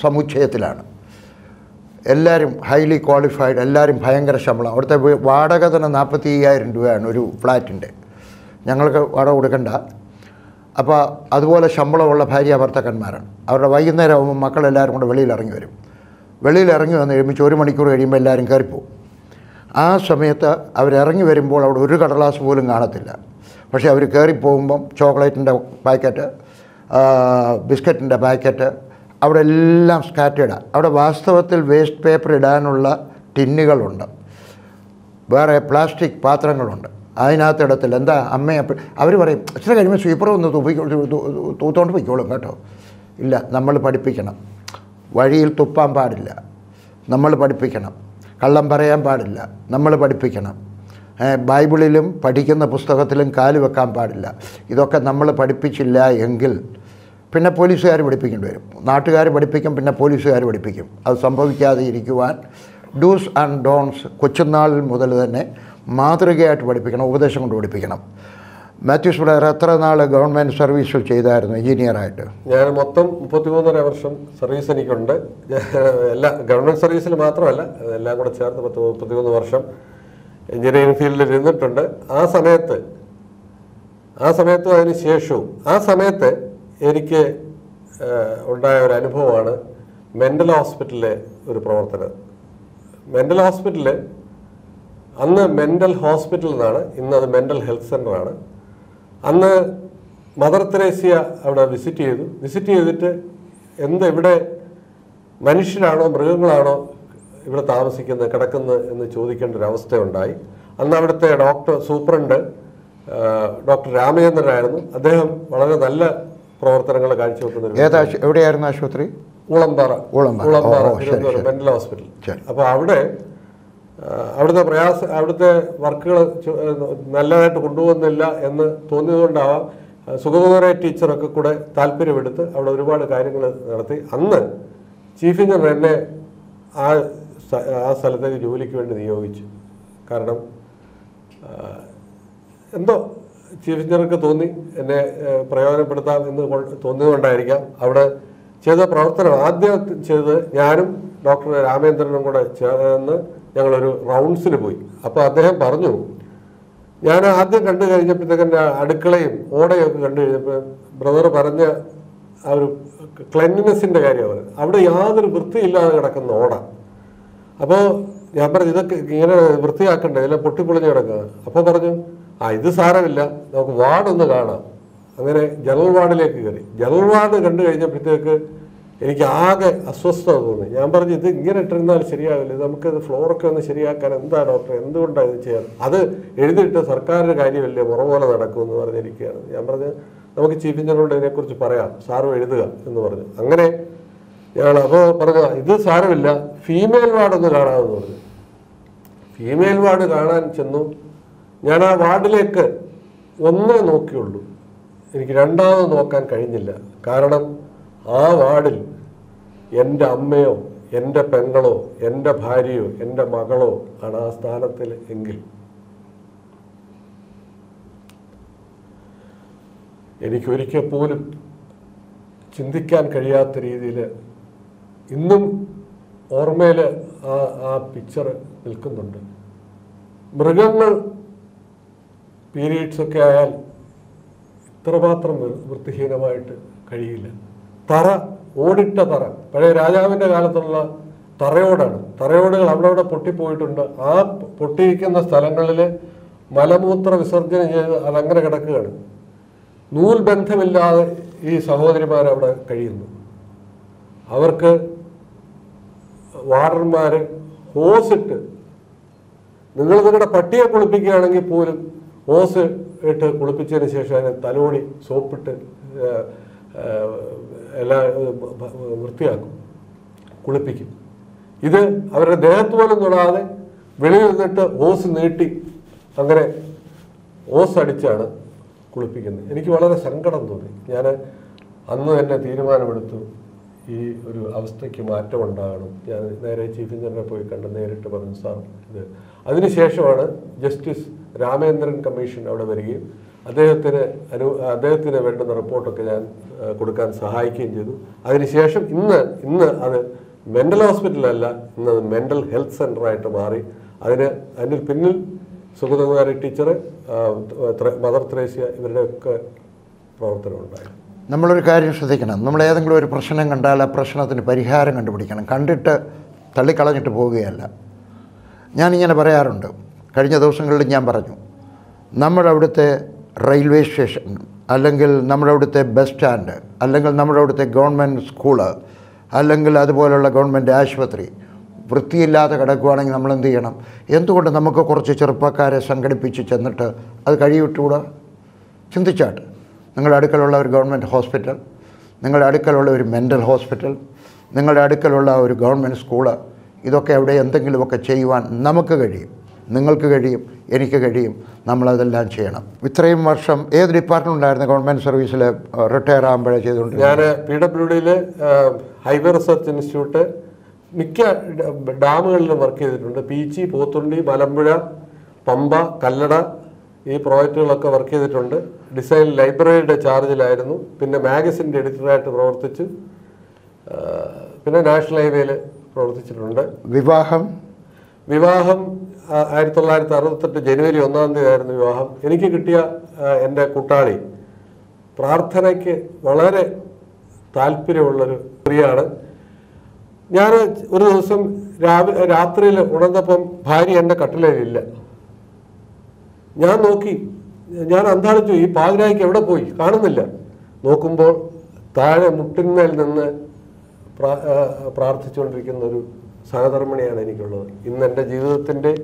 സമുച്ചയത്തിലാണ്. എല്ലാവരും ഹൈലി ക്വാളിഫൈഡ് എല്ലാവരും ഭയങ്കര ശമ്പളം. അവിടുത്തെ വാടക തന്നെ നാൽപ്പത്തി അയ്യായിരം രൂപയാണ് ഒരു ഫ്ലാറ്റിന്റെ. ഞങ്ങൾക്ക് വാടക കൊടുക്കണ്ട. അപ്പോൾ അതുപോലെ ശമ്പളമുള്ള ഭാര്യ ഭർത്താക്കന്മാരാണ്. അവരുടെ വൈകുന്നേരം ആകുമ്പോൾ മക്കളെല്ലാവരും കൂടെ വെളിയിൽ ഇറങ്ങി വരും. വെളിയിൽ ഇറങ്ങി വന്ന് കഴിയുമ്പോൾ ഒരു മണിക്കൂർ കഴിയുമ്പോൾ എല്ലാവരും കയറിപ്പോവും ആ സമയത്ത് അവരിറങ്ങി വരുമ്പോൾ അവിടെ ഒരു കടലാസ് പോലും കാണത്തില്ല. പക്ഷേ അവർ കയറിപ്പോകുമ്പം ചോക്ലേറ്റിന്റെ പാക്കറ്റ് ബിസ്ക്കറ്റിന്റെ പാക്കറ്റ് അവിടെ എല്ലാം സ്കാറ്റേഡാണ് അവിടെ വാസ്തവത്തിൽ വേസ്റ്റ് പേപ്പർ ഇടാനുള്ള ടിന്നുകളുണ്ട്. വേറെ പ്ലാസ്റ്റിക് പാത്രങ്ങളുണ്ട്. അതിനകത്ത് ഇടത്തില്ല. എന്താ അമ്മയെ അവർ പറയും ഇച്ചിരി കഴിയുമ്പോൾ സ്വീപ്പർ ഒന്ന് തൂപ്പിക്കോ തൂത്തോണ്ട് പൊയ്ക്കോളും കേട്ടോ. ഇല്ല നമ്മൾ പഠിപ്പിക്കണം. വഴിയിൽ തുപ്പാൻ പാടില്ല. നമ്മൾ പഠിപ്പിക്കണം. കള്ളം പറയാൻ പാടില്ല. നമ്മൾ പഠിപ്പിക്കണം. ബൈബിളിലും പഠിക്കുന്ന പുസ്തകത്തിലും കാൽ വെക്കാൻ പാടില്ല. ഇതൊക്കെ നമ്മൾ പഠിപ്പിച്ചില്ല എങ്കിൽ പിന്നെ പോലീസുകാർ പഠിപ്പിക്കേണ്ടി വരും. നാട്ടുകാർ പഠിപ്പിക്കും പിന്നെ പോലീസുകാർ പഠിപ്പിക്കും. അത് സംഭവിക്കാതെ ഇരിക്കുവാൻ ഡൂസ് ആൻഡ് ഡോൺസ് കൊച്ചുനാളിൽ മുതൽ തന്നെ മാതൃകയായിട്ട് പഠിപ്പിക്കണം ഉപദേശം കൊണ്ട് പഠിപ്പിക്കണം. മാത്യൂസ് പിള്ളേർ എത്ര നാൾ ഗവൺമെന്റ് സർവീസിൽ ചെയ്തായിരുന്നു എഞ്ചിനീയറായിട്ട് ഞാൻ മൊത്തം മുപ്പത്തിമൂന്നര വർഷം സർവീസ് എനിക്കുണ്ട്. എല്ലാ ഗവൺമെന്റ് സർവീസിൽ മാത്രമല്ല എല്ലാം കൂടെ ചേർത്ത് പത്ത് മുപ്പത്തിമൂന്ന് വർഷം എഞ്ചിനീയറിംഗ് ഫീൽഡിൽ ഇരുന്നിട്ടുണ്ട്. ആ സമയത്ത് ആ സമയത്തും അതിന് ശേഷവും ആ സമയത്ത് എനിക്ക് ഉണ്ടായ ഒരു അനുഭവമാണ് മെന്റൽ ഹോസ്പിറ്റലിലെ ഒരു പ്രവർത്തനം. മെന്റൽ ഹോസ്പിറ്റലിൽ അന്ന് മെന്റൽ ഹോസ്പിറ്റൽ എന്നാണ് ഇന്ന് അത് മെന്റൽ ഹെൽത്ത് സെന്ററാണ് അന്ന് മദർ തെരേസ്യ അവിടെ വിസിറ്റ് ചെയ്തു. വിസിറ്റ് ചെയ്തിട്ട് എന്ത് ഇവിടെ മനുഷ്യരാണോ മൃഗങ്ങളാണോ ഇവിടെ താമസിക്കുന്നത് കിടക്കുന്നത് എന്ന് ചോദിക്കേണ്ട ഒരു അവസ്ഥയുണ്ടായി. അന്ന് അവിടുത്തെ ഡോക്ടർ സൂപ്രണ്ട് ഡോക്ടർ രാമചന്ദ്രനായിരുന്നു. അദ്ദേഹം വളരെ നല്ല പ്രവർത്തനങ്ങൾ കാഴ്ചവെക്കുന്ന എവിടെയായിരുന്നു ആശുപത്രി? ഊളമ്പാറ ഊളമ്പാറ. തിരുവനന്തപുരം ശരി. Mental hospital. അപ്പോൾ അവിടെ അവിടുത്തെ പ്രയാസ അവിടുത്തെ വർക്കുകൾ നല്ലതായിട്ട് കൊണ്ടുപോകുന്നില്ല എന്ന് തോന്നിയതുകൊണ്ടാവാം ആ, ടീച്ചറൊക്കെ കൂടെ താല്പര്യമെടുത്ത് അവിടെ ഒരുപാട് കാര്യങ്ങൾ നടത്തി. അന്ന് ചീഫ് എഞ്ചിനീയർ എന്നെ ആ ആ സ്ഥലത്തേക്ക് ജോലിക്ക് വേണ്ടി നിയോഗിച്ചു. കാരണം എന്തോ ചീഫ് എഞ്ചിനീയർക്ക് തോന്നി എന്നെ പ്രയോജനപ്പെടുത്താം എന്ന് തോന്നിയതുകൊണ്ടായിരിക്കാം അവിടെ ചെയ്ത പ്രവർത്തനം. ആദ്യം ചെയ്തത് ഞാനും ഡോക്ടർ രാമേന്ദ്രനും കൂടെ ചേർന്ന് ഞങ്ങളൊരു റൗണ്ട്സിന് പോയി. അപ്പോൾ അദ്ദേഹം പറഞ്ഞു ഞാൻ ആദ്യം കണ്ടു കഴിഞ്ഞപ്പോഴത്തേക്കെന്റെ അടുക്കളയും ഓടയൊക്കെ കണ്ടു കഴിഞ്ഞപ്പോൾ ബ്രദർ പറഞ്ഞ ആ ഒരു ക്ലെൻലിനെസ്സിന്റെ കാര്യമാണ് അവിടെ യാതൊരു വൃത്തിയില്ലാതെ കിടക്കുന്ന ഓട. അപ്പോൾ ഞാൻ പറഞ്ഞു ഇതൊക്കെ ഇങ്ങനെ വൃത്തിയാക്കണ്ടേ? ഇതെല്ലാം പൊട്ടിപ്പൊളിഞ്ഞ് കിടക്കുക. അപ്പോൾ പറഞ്ഞു ആ ഇത് സാരമില്ല. നമുക്ക് വാർഡൊന്ന് കാണാം. അങ്ങനെ ജനറൽ വാർഡിലേക്ക് കയറി. ജനറൽ വാർഡ് കണ്ടു കഴിഞ്ഞപ്പോഴത്തേക്ക് എനിക്ക് ആകെ അസ്വസ്ഥത തോന്നി. ഞാൻ പറഞ്ഞു ഇത് ഇങ്ങനെ ഇട്ടിരുന്നാൽ ശരിയാവില്ല. ഇത് നമുക്ക് ഇത് ഫ്ലോറൊക്കെ ഒന്ന് ശരിയാക്കാൻ എന്താ ഡോക്ടർ എന്തുകൊണ്ടാണ് ഇത് ചെയ്യാറ്? അത് എഴുതിയിട്ട് സർക്കാരിന്റെ കാര്യമല്ലേ മുറ പോലെ നടക്കുമെന്ന് പറഞ്ഞിരിക്കുകയാണ്. ഞാൻ പറഞ്ഞു നമുക്ക് ചീഫ് എഞ്ചിനീയറോട് ഇതിനെക്കുറിച്ച് പറയാം. സാറും എഴുതുക എന്ന് പറഞ്ഞു. അങ്ങനെ ഞാൻ അപ്പോൾ പറഞ്ഞു ഇത് സാരമില്ല. ഫീമെയിൽ വാർഡ് ഒന്ന് കാണാമെന്ന് പറഞ്ഞു. ഫീമെയിൽ വാർഡ് കാണാൻ ചെന്നു. ഞാൻ ആ വാർഡിലേക്ക് ഒന്നേ നോക്കിയുള്ളൂ. എനിക്ക് രണ്ടാമത് നോക്കാൻ കഴിഞ്ഞില്ല. കാരണം ആ വാർഡിൽ എന്റെ അമ്മയോ എന്റെ പെങ്ങളോ എന്റെ ഭാര്യയോ എന്റെ മകളോ ആണ് ആ സ്ഥാനത്തിൽ എങ്കിൽ. എനിക്കൊരിക്കൽ പോലും ചിന്തിക്കാൻ കഴിയാത്ത രീതിയിൽ ഇന്നും ഓർമ്മയിൽ ആ ആ പിക്ചർ നിൽക്കുന്നുണ്ട്. മൃഗങ്ങൾ പീരീഡ്സൊക്കെ ആയാൽ ഇത്രമാത്രം വൃത്തിഹീനമായിട്ട് കഴിയില്ല. തറ ഓടിട്ട തറ. പഴയ രാജാവിന്റെ കാലത്തുള്ള തറയോടാണ്. തറയോടുകൾ അവിടെ അവിടെ പൊട്ടിപ്പോയിട്ടുണ്ട്. ആ പൊട്ടിയിരിക്കുന്ന സ്ഥലങ്ങളിൽ മലമൂത്ര വിസർജനം ചെയ്ത് അതങ്ങനെ കിടക്കുകയാണ്. നൂൽ ബന്ധമില്ലാതെ ഈ സഹോദരിമാർ അവിടെ കഴിയുന്നു. അവർക്ക് വാർഡന്മാർ ഹോസിട്ട് നിങ്ങൾ നിങ്ങളുടെ പട്ടിയെ കുളിപ്പിക്കുകയാണെങ്കിൽ പോലും ഹോസ് ഇട്ട് കുളിപ്പിച്ചതിന് ശേഷം അതിന് തലോടി സോപ്പിട്ട് എല്ലാ വൃത്തിയാക്കും കുളിപ്പിക്കും. ഇത് അവരുടെ ദേഹത്ത് പോലും തൊടാതെ വെളിയിൽ നിന്നിട്ട് ഓസ് നീട്ടി അങ്ങനെ ഓസ് അടിച്ചാണ് കുളിപ്പിക്കുന്നത്. എനിക്ക് വളരെ സങ്കടം തോന്നി. ഞാൻ അന്ന് തന്നെ തീരുമാനമെടുത്തു. ഈ ഒരു അവസ്ഥയ്ക്ക് മാറ്റം ഉണ്ടാകണം. ഞാൻ നേരെ ചീഫ് എഞ്ചിനീയറെ പോയി കണ്ട് നേരിട്ട് പറഞ്ഞു സാർ ഇത്. അതിനുശേഷമാണ് ജസ്റ്റിസ് രാമേന്ദ്രൻ കമ്മീഷൻ അവിടെ വരികയും അദ്ദേഹത്തിന് അനു അദ്ദേഹത്തിന് വേണ്ടുന്ന റിപ്പോർട്ടൊക്കെ ഞാൻ കൊടുക്കാൻ സഹായിക്കുകയും ചെയ്തു. അതിനുശേഷം ഇന്ന് ഇന്ന് അത് മെന്റൽ ഹോസ്പിറ്റലല്ല ഇന്ന് അത് മെന്റൽ ഹെൽത്ത് സെന്ററായിട്ട് മാറി. അതിന് അതിന് പിന്നിൽ സുഗതകുമാരി ടീച്ചർ മദർ ത്രേസ്യ ഇവരുടെയൊക്കെ പ്രവർത്തനം ഉണ്ടായി. നമ്മളൊരു കാര്യം ശ്രദ്ധിക്കണം. നമ്മൾ ഏതെങ്കിലും ഒരു പ്രശ്നം കണ്ടാൽ ആ പ്രശ്നത്തിന് പരിഹാരം കണ്ടുപിടിക്കണം. കണ്ടിട്ട് തള്ളിക്കളഞ്ഞിട്ട് പോവുകയല്ല. ഞാനിങ്ങനെ പറയാറുണ്ട്. കഴിഞ്ഞ ദിവസങ്ങളിൽ ഞാൻ പറഞ്ഞു നമ്മളവിടുത്തെ റെയിൽവേ സ്റ്റേഷൻ അല്ലെങ്കിൽ നമ്മുടെ അവിടുത്തെ ബസ് സ്റ്റാൻഡ് അല്ലെങ്കിൽ നമ്മുടെ അവിടുത്തെ ഗവൺമെന്റ് സ്കൂൾ അല്ലെങ്കിൽ അതുപോലുള്ള ഗവൺമെന്റ് ആശുപത്രി വൃത്തിയില്ലാതെ കിടക്കുകയാണെങ്കിൽ നമ്മൾ എന്ത് ചെയ്യണം? എന്തുകൊണ്ട് നമുക്ക് കുറച്ച് ചെറുപ്പക്കാരെ സംഘടിപ്പിച്ച് ചെന്നിട്ട് അത് കഴിവിട്ടുകൂടാ ചിന്തിച്ചാട്ട്. നിങ്ങളുടെ അടുക്കലുള്ള ഒരു ഗവൺമെന്റ് ഹോസ്പിറ്റൽ നിങ്ങളുടെ അടുക്കലുള്ള ഒരു മെന്റൽ ഹോസ്പിറ്റൽ നിങ്ങളുടെ അടുക്കലുള്ള ഒരു ഗവൺമെന്റ് സ്കൂൾ ഇതൊക്കെ അവിടെ എന്തെങ്കിലുമൊക്കെ ചെയ്യുവാൻ നമുക്ക് കഴിയും. നിങ്ങൾക്ക് കഴിയും എനിക്ക് കഴിയും നമ്മളതെല്ലാം ചെയ്യണം. ഇത്രയും വർഷം ഏത് ഡിപ്പാർട്ട്മെന്റ് ഉണ്ടായിരുന്നു ഗവൺമെന്റ് സർവീസിൽ റിട്ടയർ ആകുമ്പോഴേ ചെയ്തുകൊണ്ട് ഞാൻ പി ഡബ്ല്യു ഡിയിൽ ഹൈവേ റിസർച്ച് ഇൻസ്റ്റിറ്റ്യൂട്ട് മിക്ക ഡാമുകളിലും വർക്ക് ചെയ്തിട്ടുണ്ട്. പീച്ചി പോത്തുണ്ടി മലമ്പുഴ പമ്പ കല്ലട ഈ പ്രോജക്റ്റുകളൊക്കെ വർക്ക് ചെയ്തിട്ടുണ്ട്. ഡിസൈൻ ലൈബ്രറിയുടെ ചാർജിലായിരുന്നു. പിന്നെ മാഗസിന്റെ എഡിറ്ററായിട്ട് പ്രവർത്തിച്ചു പിന്നെ നാഷണൽ ഹൈവേയിൽ പ്രവർത്തിച്ചിട്ടുണ്ട്. വിവാഹം? വിവാഹം ആയിരത്തി തൊള്ളായിരത്തി അറുപത്തെട്ട് ജനുവരി ഒന്നാം തീയതി ആയിരുന്നു വിവാഹം. എനിക്ക് കിട്ടിയ എന്റെ കൂട്ടാളി പ്രാർത്ഥനയ്ക്ക് വളരെ താല്പര്യമുള്ളൊരു സ്ത്രീയാണ്. ഞാൻ ഒരു ദിവസം രാവിലെ രാത്രിയിൽ ഉണർന്നപ്പം ഭാര്യ എന്റെ കട്ടിലയിലില്ല ഞാൻ നോക്കി ഞാൻ അന്താളിച്ചു ഈ പാതിരായിക്ക് എവിടെ പോയി? കാണുന്നില്ല. നോക്കുമ്പോൾ താഴെ മുട്ടിന്മേൽ നിന്ന് പ്രാർത്ഥിച്ചുകൊണ്ടിരിക്കുന്ന ഒരു സഹധർമ്മിണിയാണ് എനിക്കുള്ളത്. ഇന്ന് എന്റെ ജീവിതത്തിന്റെ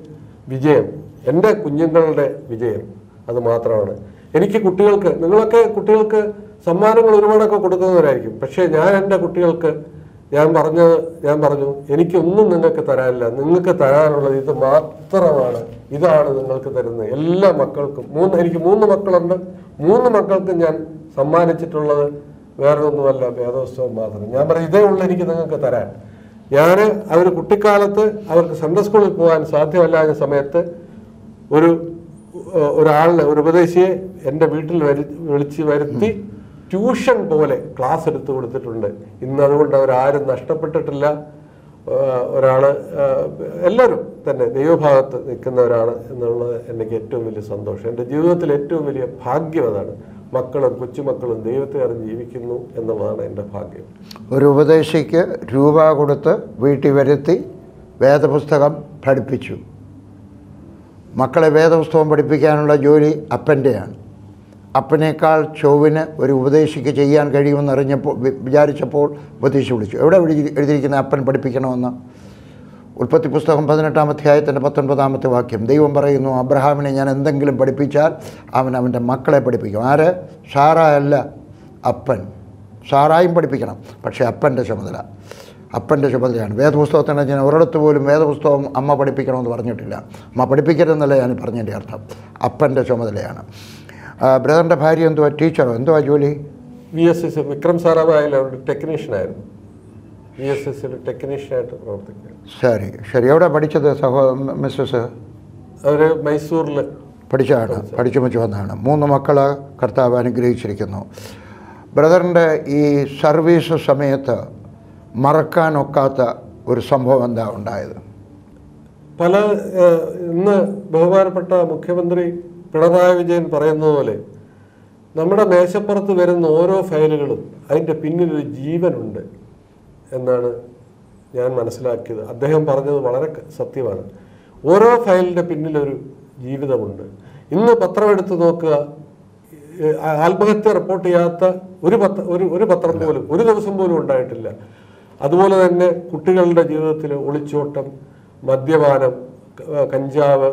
വിജയം എന്റെ കുഞ്ഞുങ്ങളുടെ വിജയം അത് മാത്രമാണ്. എനിക്ക് കുട്ടികൾക്ക് നിങ്ങളൊക്കെ കുട്ടികൾക്ക് സമ്മാനങ്ങൾ ഒരുപാടൊക്കെ കൊടുക്കുന്നവരായിരിക്കും. പക്ഷേ ഞാൻ എന്റെ കുട്ടികൾക്ക് ഞാൻ പറഞ്ഞ ഞാൻ പറഞ്ഞു എനിക്കൊന്നും നിങ്ങൾക്ക് തരാനില്ല. നിങ്ങൾക്ക് തരാനുള്ളത് ഇത് മാത്രമാണ്. ഇതാണ് നിങ്ങൾക്ക് തരുന്നത്. എല്ലാ മക്കൾക്കും മൂന്ന് എനിക്ക് മൂന്ന് മക്കളുണ്ട്. മൂന്ന് മക്കൾക്കും ഞാൻ സമ്മാനിച്ചിട്ടുള്ളത് വേറെ ഒന്നുമല്ല വേദോത്സവം മാത്രം. ഞാൻ പറഞ്ഞു ഇതേ ഉള്ളൂ എനിക്ക് നിങ്ങൾക്ക് തരാൻ. ഞാൻ അവർ കുട്ടിക്കാലത്ത് അവർക്ക് സൺഡേ സ്കൂളിൽ പോകാൻ സാധ്യമല്ലാത്ത സമയത്ത് ഒരു ഒരാളിനെ ഒരു ഉപദേശിയെ എന്റെ വീട്ടിൽ വരു വിളിച്ച് വരുത്തി ട്യൂഷൻ പോലെ ക്ലാസ് എടുത്തു കൊടുത്തിട്ടുണ്ട്. ഇന്ന് അതുകൊണ്ട് അവരാരും നഷ്ടപ്പെട്ടിട്ടില്ല. ഒരാൾ എല്ലാവരും തന്നെ ദൈവഭാഗത്ത് നിൽക്കുന്നവരാണ് എന്നുള്ളത് എനിക്ക് ഏറ്റവും വലിയ സന്തോഷം. എന്റെ ജീവിതത്തിൽ ഏറ്റവും വലിയ ഭാഗ്യം അതാണ്. മക്കളും കൊച്ചുമക്കളും ദൈവത്തെ അറിഞ്ഞ് ജീവിക്കുന്നു എന്നുള്ളതാണ് എന്റെ ഭാഗ്യം. ഒരു ഉപദേശിക്ക് രൂപ കൊടുത്ത് വീട്ടിൽ വരുത്തി വേദപുസ്തകം പഠിപ്പിച്ചു. മക്കളെ വേദപുസ്തകം പഠിപ്പിക്കാനുള്ള ജോലി അപ്പന്റെയാണ്. അപ്പനേക്കാൾ ചൊവ്വിന് ഒരു ഉപദേശിക്ക് ചെയ്യാൻ കഴിയുമെന്ന് അറിഞ്ഞപ്പോൾ വിചാരിച്ചപ്പോൾ ഉപദേശി വിളിച്ചു. എവിടെ എഴുതി- എഴുതിയിരിക്കുന്ന അപ്പൻ പഠിപ്പിക്കണമെന്ന്? ഉൽപ്പത്തി പുസ്തകം പതിനെട്ടാം അധ്യായത്തിന്റെ പത്തൊൻപതാമത്തെ വാക്യം. ദൈവം പറയുന്നു അബ്രഹാമിനെ ഞാൻ എന്തെങ്കിലും പഠിപ്പിച്ചാൽ അവൻ അവന്റെ മക്കളെ പഠിപ്പിക്കും. ആര്? ഷാറായല്ല അപ്പൻ. ഷാറായും പഠിപ്പിക്കണം പക്ഷേ അപ്പന്റെ ചുമതല. അപ്പന്റെ ചുമതലയാണ്. വേദപുസ്തകത്തിന്റെ ഞാൻ ഒരിടത്ത് പോലും വേദപുസ്തകം അമ്മ പഠിപ്പിക്കണമെന്ന് പറഞ്ഞിട്ടില്ല. അമ്മ പഠിപ്പിക്കരുതെന്നല്ല ഞാൻ പറഞ്ഞതിന്റെ അർത്ഥം. അപ്പന്റെ ചുമതലയാണ്. ബ്രദറിന്റെ ഭാര്യ എന്തുവാ? ടീച്ചറോ? എന്തുവാ ജോലി? വി എസ് വിക്രം സാറാബായ ടെക്നീഷ്യനായിരുന്നു. വി എസ് എസിൽ ടെക്നീഷ്യനായിട്ട് പ്രവർത്തിക്കുക. ശരി. ശരി. എവിടെ പഠിച്ചത് സഹോ മിസ്സസ് അവർ മൈസൂരിൽ പഠിച്ചതാണ്. പഠിച്ചു വെച്ച് വന്നതാണ്. മൂന്ന് മക്കളെ കർത്താവ് അനുഗ്രഹിച്ചിരിക്കുന്നു. ബ്രദറിന്റെ ഈ സർവീസ് സമയത്ത് മറക്കാനൊക്കാത്ത ഒരു സംഭവം എന്താ ഉണ്ടായത്? പല ഇന്ന് ബഹുമാനപ്പെട്ട മുഖ്യമന്ത്രി പിണറായി വിജയൻ പറയുന്നത് പോലെ നമ്മുടെ മേശപ്പുറത്ത് വരുന്ന ഓരോ ഫയലുകളും അതിന്റെ പിന്നിലൊരു ജീവനുണ്ട്. എന്നാണ് ഞാൻ മനസ്സിലാക്കിയത്. അദ്ദേഹം പറഞ്ഞത് വളരെ സത്യമാണ്. ഓരോ ഫയലിന്റെ പിന്നിലൊരു ജീവിതമുണ്ട്. ഇന്ന് പത്രമെടുത്ത് നോക്കുക ആത്മഹത്യ റിപ്പോർട്ട് ചെയ്യാത്ത ഒരു പത്ര ഒരു ഒരു പത്രം പോലും ഒരു ദിവസം പോലും ഉണ്ടായിട്ടില്ല. അതുപോലെ തന്നെ കുട്ടികളുടെ ജീവിതത്തിൽ ഒളിച്ചോട്ടം മദ്യപാനം കഞ്ചാവ്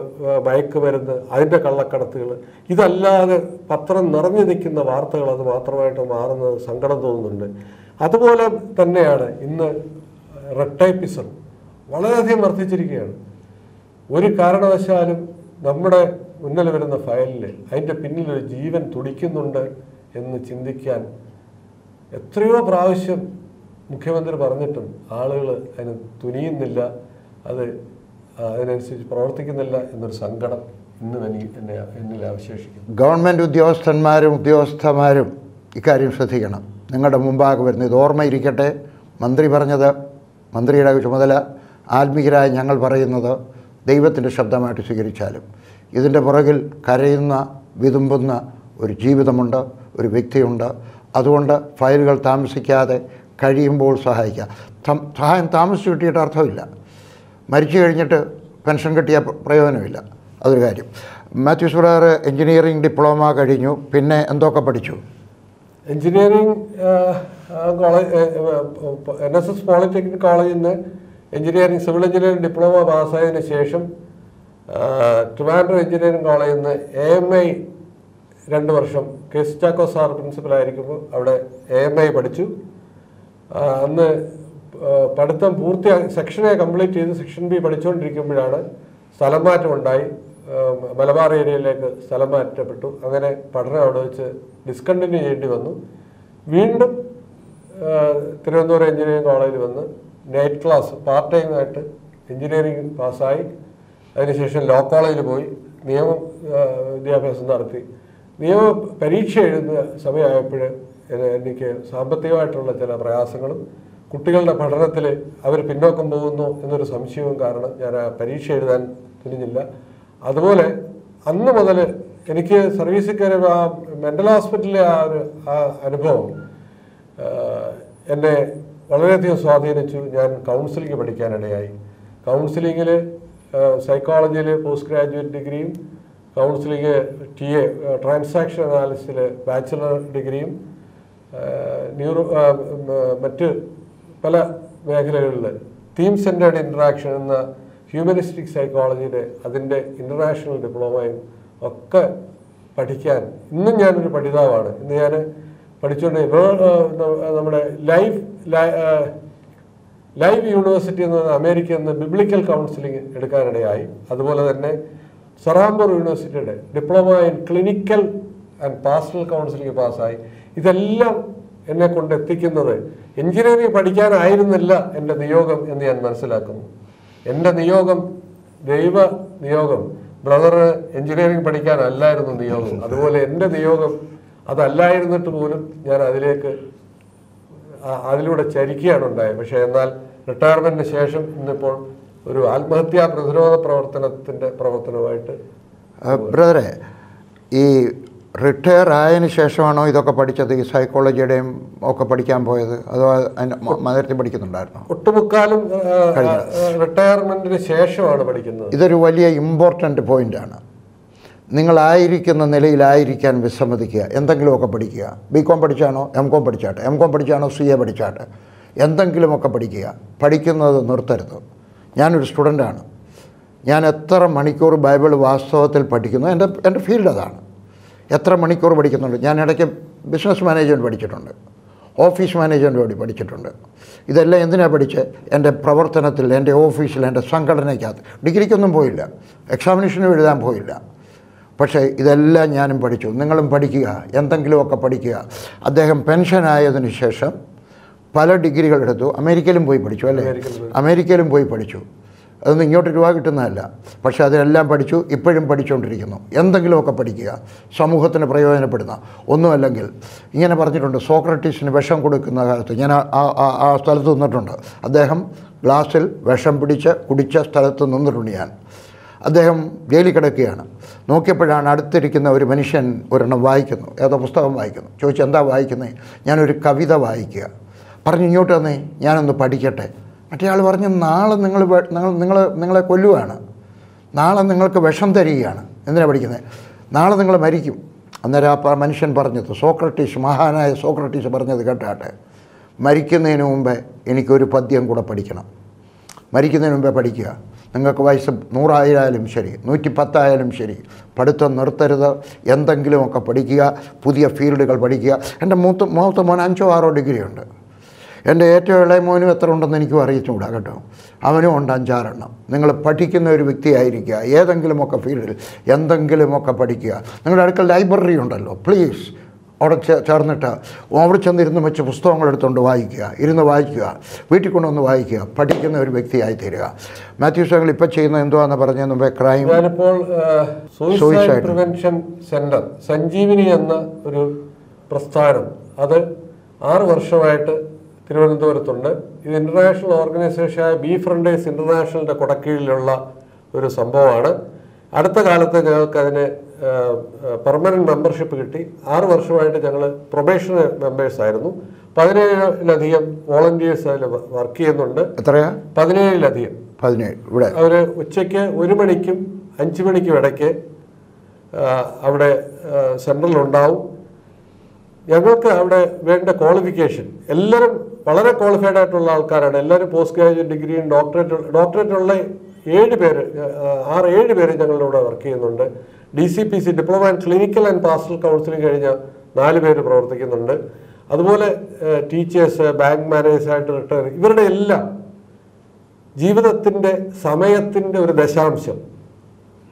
മയക്ക് മയക്കുമരുന്ന് അതിന്റെ കള്ളക്കടത്തുകൾ ഇതല്ലാതെ പത്രം നിറഞ്ഞു നിൽക്കുന്ന വാർത്തകൾ അത് മാത്രമായിട്ട് മാറുന്നത് സങ്കടം തോന്നുന്നുണ്ട്. അതുപോലെ തന്നെയാണ് ഇന്ന് റെട്ടൈപ്പിസം വളരെയധികം വർദ്ധിച്ചിരിക്കുകയാണ്. ഒരു കാരണവശാലും നമ്മുടെ മുന്നിൽ വരുന്ന ഫയലിൽ അതിന്റെ പിന്നിൽ ഒരു ജീവൻ തുടിക്കുന്നുണ്ട് എന്ന് ചിന്തിക്കാൻ എത്രയോ പ്രാവശ്യം മുഖ്യമന്ത്രി പറഞ്ഞിട്ടും ആളുകൾ അതിന് തുനിയുന്നില്ല അത് അതിനനുസരിച്ച് പ്രവർത്തിക്കുന്നില്ല എന്നൊരു സങ്കടം ഇന്നും എനിക്ക് എന്നെ എന്നിൽ അവശേഷിക്കുന്നു. ഗവൺമെന്റ് ഉദ്യോഗസ്ഥന്മാരും ഉദ്യോഗസ്ഥന്മാരും ഇക്കാര്യം ശ്രദ്ധിക്കണം. നിങ്ങളുടെ മുമ്പാകെ വരുന്നത്. ഇത് ഓർമ്മയിരിക്കട്ടെ. മന്ത്രി പറഞ്ഞത് മന്ത്രിയുടെ ചുമതല ആത്മീയരായ ഞങ്ങൾ പറയുന്നത് ദൈവത്തിന്റെ ശബ്ദമായിട്ട് സ്വീകരിച്ചാലും. ഇതിന്റെ പുറകിൽ കരയുന്ന വിതുമ്പുന്ന ഒരു ജീവിതമുണ്ട് ഒരു വ്യക്തിയുണ്ട്. അതുകൊണ്ട് ഫയലുകൾ താമസിക്കാതെ കഴിയുമ്പോൾ സഹായിക്കുക. സഹായം താമസിച്ച് കിട്ടിയിട്ട് അർത്ഥമില്ല. മരിച്ചു കഴിഞ്ഞിട്ട് പെൻഷൻ കിട്ടിയ പ്രയോജനമില്ല. അതൊരു കാര്യം. മാത്യു സുരാർ എഞ്ചിനീയറിംഗ് ഡിപ്ലോമ കഴിഞ്ഞു. പിന്നെ എന്തൊക്കെ പഠിച്ചു? Engineering college N S S polytechnic കോളേജിൽ നിന്ന് എഞ്ചിനീയറിംഗ് സിവിൽ എഞ്ചിനീയറിംഗ് ഡിപ്ലോമ പാസ്സായതിനു ശേഷം ട്രിവാൻഡ്രം എഞ്ചിനീയറിംഗ് കോളേജിൽ നിന്ന് എ എം ഐ രണ്ട് വർഷം കെ എസ് ചാക്കോ സാർ പ്രിൻസിപ്പലായിരിക്കുമ്പോൾ അവിടെ എ എം ഐ പഠിച്ചു. അന്ന് പഠിത്തം പൂർത്തിയാക്കി സെക്ഷൻ എ കംപ്ലീറ്റ് ചെയ്ത് സെക്ഷൻ ബി പഠിച്ചുകൊണ്ടിരിക്കുമ്പോഴാണ് സ്ഥലം മാറ്റം ഉണ്ടായി ആ, മലബാർ ഏരിയയിലേക്ക് സ്ഥലം മാറ്റപ്പെട്ടു. അങ്ങനെ പഠനം അവിടെ വെച്ച് ഡിസ്കണ്ടിന്യൂ ചെയ്യേണ്ടി വന്നു. വീണ്ടും തിരുവനന്തപുരം എഞ്ചിനീയറിംഗ് കോളേജിൽ വന്ന് നൈറ്റ് ക്ലാസ് പാർട്ട് ടൈം ആയിട്ട് എഞ്ചിനീയറിംഗ് പാസ്സായി അതിനുശേഷം ലോ കോളേജിൽ പോയി നിയമ വിദ്യാഭ്യാസം നടത്തി. നിയമ പരീക്ഷ എഴുതുന്ന സമയമായപ്പോൾ എനിക്ക് സാമ്പത്തികമായിട്ടുള്ള ചില പ്രയാസങ്ങളും കുട്ടികളുടെ പഠനത്തിൽ അവർ പിന്നോക്കം പോകുന്നു എന്നൊരു സംശയവും കാരണം ഞാൻ ആ പരീക്ഷ എഴുതാൻ തുനിഞ്ഞില്ല. അതുപോലെ അന്ന് മുതൽ എനിക്ക് സർവീസിൽ കയറിയ ആ മെന്റൽ ഹോസ്പിറ്റലിലെ ആ ഒരു ആ അനുഭവം എന്നെ വളരെയധികം സ്വാധീനിച്ചു. ഞാൻ കൗൺസിലിംഗ് പഠിക്കാനിടയായി. കൗൺസിലിങ്ങിൽ സൈക്കോളജിയിൽ പോസ്റ്റ് ഗ്രാജുവേറ്റ് ഡിഗ്രിയും കൗൺസിലിംഗ് ടി എ ട്രാൻസാക്ഷൻ അനാലിസിൽ ബാച്ചിലർ ഡിഗ്രിയും ന്യൂറോ മറ്റ് പല മേഖലകളിൽ തീം സെന്റേഡ് ഇൻട്രാക്ഷൻ എന്ന ഹ്യൂമനിസ്റ്റിക് സൈക്കോളജിയുടെ അതിന്റെ ഇന്റർനാഷണൽ ഡിപ്ലോമയും ഒക്കെ പഠിക്കാൻ ഇന്നും ഞാനൊരു പഠിതാവാണ്. ഇന്ന് ഞാൻ പഠിച്ചുകൊണ്ട് ഇപ്പോൾ നമ്മുടെ ലൈഫ് ലൈവ് യൂണിവേഴ്സിറ്റി എന്ന് പറയുന്ന അമേരിക്കയിൽ നിന്ന് ബിബ്ലിക്കൽ കൗൺസിലിംഗ് എടുക്കാനിടയായി. അതുപോലെ തന്നെ സൊറാംബൂർ യൂണിവേഴ്സിറ്റിയുടെ diploma in clinical and pastoral counselling പാസ്സായി. ഇതെല്ലാം എന്നെ കൊണ്ട് എത്തിക്കുന്നത് എഞ്ചിനീയറിംഗ് പഠിക്കാനായിരുന്നില്ല എന്റെ നിയോഗം എന്ന് ഞാൻ മനസ്സിലാക്കുന്നു. എന്റെ നിയോഗം ദൈവ നിയോഗം ബ്രദർ എഞ്ചിനീയറിംഗ് പഠിക്കാനല്ലായിരുന്നു നിയോഗം. അതുപോലെ എന്റെ നിയോഗം അതല്ലായിരുന്നിട്ട് പോലും ഞാൻ അതിലേക്ക് അതിലൂടെ ചരിക്കുകയാണ് ഉണ്ടായത്. പക്ഷേ എന്നാൽ റിട്ടയർമെന്റിന് ശേഷം ഇന്നിപ്പോൾ ഒരു ആത്മഹത്യാ പ്രതിരോധ പ്രവർത്തനത്തിന്റെ പ്രവർത്തനമായിട്ട് ബ്രദറെ ഈ റിട്ടയർ ആയതിന് ശേഷമാണോ ഇതൊക്കെ പഠിച്ചത്? ഈ സൈക്കോളജിയുടെയും ഒക്കെ പഠിക്കാൻ പോയത്? അതോ അതിന് പഠിക്കുന്നുണ്ടായിരുന്നു? ഒട്ടുമുക്കാലും റിട്ടയർമെന്റിന് ശേഷമാണ് പഠിക്കുന്നത്. ഇതൊരു വലിയ ഇമ്പോർട്ടന്റ് പോയിന്റാണ് നിങ്ങളായിരിക്കുന്ന നിലയിലായിരിക്കാൻ വിസമ്മതിക്കുക. എന്തെങ്കിലുമൊക്കെ പഠിക്കുക. ബി കോം പഠിച്ചാണോ? എം കോം പഠിച്ചാട്ടെ. എം കോം പഠിച്ചാണോ? സി എ പഠിച്ചാട്ടെ. എന്തെങ്കിലുമൊക്കെ പഠിക്കുക. പഠിക്കുന്നത് നിർത്തരുത്. ഞാനൊരു സ്റ്റുഡന്റാണ് ഞാൻ എത്ര മണിക്കൂർ ബൈബിൾ വാസ്തവത്തിൽ പഠിക്കുന്നു? എന്റെ എന്റെ ഫീൽഡ് അതാണ്. എത്ര മണിക്കൂർ പഠിക്കുന്നുണ്ട്? ഞാൻ ഇടയ്ക്ക് ബിസിനസ് മാനേജ്മെന്റ് പഠിച്ചിട്ടുണ്ട്. ഓഫീസ് മാനേജ്മെന്റ് കൂടി പഠിച്ചിട്ടുണ്ട്. ഇതെല്ലാം എന്തിനാണ് പഠിച്ച്? എന്റെ പ്രവർത്തനത്തിൽ എന്റെ ഓഫീസിൽ എന്റെ സംഘടനയ്ക്കകത്ത്. ഡിഗ്രിക്കൊന്നും പോയില്ല. എക്സാമിനേഷനും എഴുതാൻ പോയില്ല. പക്ഷേ ഇതെല്ലാം ഞാനും പഠിച്ചു. നിങ്ങളും പഠിക്കുക. എന്തെങ്കിലുമൊക്കെ പഠിക്കുക. അദ്ദേഹം പെൻഷനായതിനു ശേഷം പല ഡിഗ്രികൾ എടുത്തു. അമേരിക്കയിലും പോയി പഠിച്ചു അല്ലേ? അമേരിക്കയിലും പോയി പഠിച്ചു. അതൊന്നും ഇങ്ങോട്ട് രൂപ കിട്ടുന്നതല്ല. പക്ഷെ അതിനെല്ലാം പഠിച്ചു ഇപ്പോഴും പഠിച്ചുകൊണ്ടിരിക്കുന്നു എന്തെങ്കിലുമൊക്കെ പഠിക്കുക സമൂഹത്തിന് പ്രയോജനപ്പെടുന്ന. ഒന്നുമല്ലെങ്കിൽ ഇങ്ങനെ പറഞ്ഞിട്ടുണ്ട് സോക്രട്ടീസിന് വിഷം കൊടുക്കുന്ന കാലത്ത് ഞാൻ ആ- ആ- സ്ഥലത്ത് നിന്നിട്ടുണ്ട്. അദ്ദേഹം ഗ്ലാസ്സിൽ വിഷം പിടിച്ച് കുടിച്ച സ്ഥലത്ത് നിന്നിട്ടുണ്ട് ഞാൻ. അദ്ദേഹം ജയിലിൽ കിടക്കുകയാണ്. നോക്കിയപ്പോഴാണ് അടുത്തിരിക്കുന്ന ഒരു മനുഷ്യൻ ഒരെണ്ണം വായിക്കുന്നു. ഏതോ പുസ്തകം വായിക്കുന്നു. ചോദിച്ചു എന്താ വായിക്കുന്നത് ഞാനൊരു കവിത വായിക്കുക. പറഞ്ഞു ഇങ്ങോട്ട് വന്നേ ഞാനൊന്ന് പഠിക്കട്ടെ. മറ്റേ ആൾ പറഞ്ഞു നാളെ നിങ്ങൾ നിങ്ങൾ നിങ്ങൾ നിങ്ങളെ കൊല്ലുകയാണ് നാളെ നിങ്ങൾക്ക് വിഷം തരികയാണ്. എന്തിനാണ് പഠിക്കുന്നത് നാളെ നിങ്ങൾ മരിക്കും. അന്നേരം ആ മനുഷ്യൻ പറഞ്ഞത് സോക്രട്ടീസ് മഹാനായ സോക്രട്ടീസ് പറഞ്ഞത് കേട്ടാട്ടെ. മരിക്കുന്നതിന് മുമ്പേ എനിക്കൊരു പദ്യം കൂടെ പഠിക്കണം. മരിക്കുന്നതിന് മുമ്പേ പഠിക്കുക. നിങ്ങൾക്ക് വയസ്സ് നൂറായാലും ശരി നൂറ്റി പത്തായാലും ശരി. പഠിത്തം നിർത്തരുത്. എന്തെങ്കിലുമൊക്കെ പഠിക്കുക. പുതിയ ഫീൽഡുകൾ പഠിക്കുക. എന്റെ മൂത്ത മൂത്ത മോൻ അഞ്ചോ ആറോ ഡിഗ്രി ഉണ്ട് എന്റെ ഏറ്റവും ഇളയ മോനും എത്ര ഉണ്ടെന്ന് എനിക്കും അറിയിച്ചുകൂടാ കേട്ടോ. അവനും ഉണ്ട് അഞ്ചാറെണ്ണം. നിങ്ങൾ പഠിക്കുന്ന ഒരു വ്യക്തിയായിരിക്കുക. ഏതെങ്കിലുമൊക്കെ ഫീൽഡിൽ എന്തെങ്കിലുമൊക്കെ പഠിക്കുക. നിങ്ങളുടെ അടുക്കൽ ലൈബ്രറി ഉണ്ടല്ലോ. പ്ലീസ് അവിടെ ചേ- ചേർന്നിട്ട് അവിടെ ചെന്നിരുന്ന് വെച്ച് പുസ്തകങ്ങൾ എടുത്തുകൊണ്ട് വായിക്കുക. ഇരുന്ന് വായിക്കുക. വീട്ടിൽ കൊണ്ടുവന്ന് വായിക്കുക. പഠിക്കുന്ന ഒരു വ്യക്തിയായി തീരുക മാത്യു ഞങ്ങൾ ഇപ്പം ചെയ്യുന്ന എന്തുവാന്ന് പറഞ്ഞ മുമ്പേ ക്രൈം ഞാനിപ്പോൾ സൂയിസൈഡ്. പ്രിവെൻഷൻ സെന്റർ സഞ്ജീവിനി എന്ന ഒരു പ്രസ്ഥാനം. അത് ആറ് വർഷമായിട്ട് തിരുവനന്തപുരത്തുണ്ട്. ഇത് ഓർഗനൈസേഷൻ ഓർഗനൈസേഷനായ ബി ഫ്രണ്ടേഴ്സ് ഇന്റർനാഷണലിന്റെ കൊടക്കീഴിലുള്ള ഒരു സംഭവമാണ്. അടുത്ത കാലത്ത് ഞങ്ങൾക്ക് അതിന് പെർമനന്റ് മെമ്പർഷിപ്പ് കിട്ടി. ആറ് വർഷമായിട്ട് ഞങ്ങൾ പ്രൊബേഷണൽ മെമ്പേഴ്സ് ആയിരുന്നു. പതിനേഴിലധികം വോളണ്ടിയേഴ്സ് അതിൽ വർക്ക് ചെയ്യുന്നുണ്ട്. എത്രയാ? പതിനേഴിലധികം. പതിനേഴ് ഇവിടെ. അവർ ഉച്ചയ്ക്ക് ഒരു മണിക്കും അഞ്ച് മണിക്കും ഇടയ്ക്ക് അവിടെ സെൻട്രലുണ്ടാവും ഞങ്ങൾക്ക് അവിടെ വേണ്ട ക്വാളിഫിക്കേഷൻ എല്ലാവരും വളരെ ക്വാളിഫൈഡ് ആയിട്ടുള്ള ആൾക്കാരാണ്. എല്ലാവരും പോസ്റ്റ് ഗ്രാജുവേറ്റ് ഡിഗ്രിയും ഡോക്ടറേറ്റ് ഡോക്ടറേറ്റ് ഉള്ള ഏഴ് പേര് ആറ് ഏഴ് പേര് ഞങ്ങളുടെ ഇവിടെ വർക്ക് ചെയ്യുന്നുണ്ട്. D C P C diploma and clinical and pastoral counselling കഴിഞ്ഞ നാല് പേര് പ്രവർത്തിക്കുന്നുണ്ട്. അതുപോലെ ടീച്ചേഴ്സ് ബാങ്ക് മാനേജേഴ്സായിട്ട് റിട്ടയർ ഇവരുടെ എല്ലാം ജീവിതത്തിന്റെ സമയത്തിന്റെ ഒരു ദശാംശം.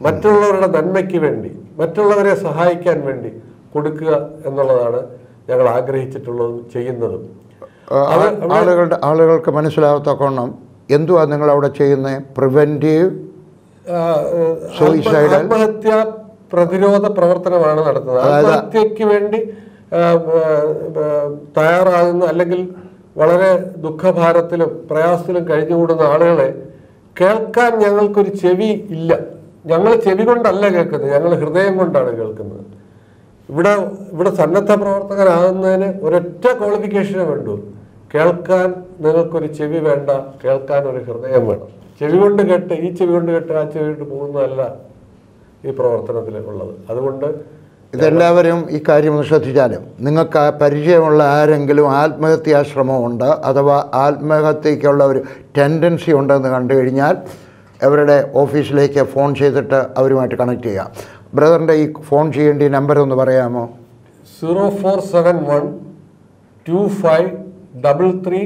മറ്റുള്ളവരുടെ നന്മയ്ക്ക് വേണ്ടി മറ്റുള്ളവരെ സഹായിക്കാൻ വേണ്ടി കൊടുക്കുക എന്നുള്ളതാണ് ഞങ്ങൾ ആഗ്രഹിച്ചിട്ടുള്ളതും ചെയ്യുന്നതും. ആളുകളുടെ ആളുകൾക്ക് മനസ്സിലാകത്തക്കോണം എന്തുവാ നിങ്ങൾ അവിടെ ചെയ്യുന്നത് പ്രിവെന്റീവ് Suicidal? ആത്മഹത്യ പ്രതിരോധ പ്രവർത്തനമാണ് നടത്തുന്നത്. ആത്മഹത്യക്ക് വേണ്ടി തയ്യാറാകുന്ന അല്ലെങ്കിൽ വളരെ ദുഃഖഭാരത്തിലും പ്രയാസത്തിലും കഴിഞ്ഞുകൂടുന്ന ആളുകളെ കേൾക്കാൻ ഞങ്ങൾക്കൊരു ചെവി ഇല്ല. ഞങ്ങൾ ചെവി കൊണ്ടല്ല കേൾക്കുന്നത്. ഞങ്ങൾ ഹൃദയം കൊണ്ടാണ് കേൾക്കുന്നത്. ഇവിടെ ഇവിടെ സന്നദ്ധ പ്രവർത്തകരാകുന്നതിന് ഒരൊറ്റ ക്വാളിഫിക്കേഷനെ വേണ്ടൂ. കേൾക്കാൻ നിങ്ങൾക്കൊരു ചെവി വേണ്ട കേൾക്കാൻ ഒരു ഹൃദയം വേണം. ചെവി കൊണ്ട് കേട്ട് ഈ ചെവി കൊണ്ട് കേട്ട് ആ ചെവി കൊണ്ട് പോകുന്നതല്ല ഈ പ്രവർത്തനത്തിൽ ഉള്ളത്. അതുകൊണ്ട് ഇതെല്ലാവരും ഈ കാര്യം ഒന്ന് ശ്രദ്ധിച്ചാലും നിങ്ങൾക്ക് ആ പരിചയമുള്ള ആരെങ്കിലും ആത്മഹത്യാശ്രമമുണ്ട് അഥവാ ആത്മഹത്യക്കുള്ള ഒരു ടെൻഡൻസി ഉണ്ടെന്ന് കണ്ടു കഴിഞ്ഞാൽ അവരുടെ ഓഫീസിലേക്ക് ഫോൺ ചെയ്തിട്ട് അവരുമായിട്ട് കണക്ട് ചെയ്യാം. ബ്രദറിന്റെ ഈ ഫോൺ ചെയ്യേണ്ട നമ്പർ ഒന്ന് പറയാമോ? Zero four seven one two five double three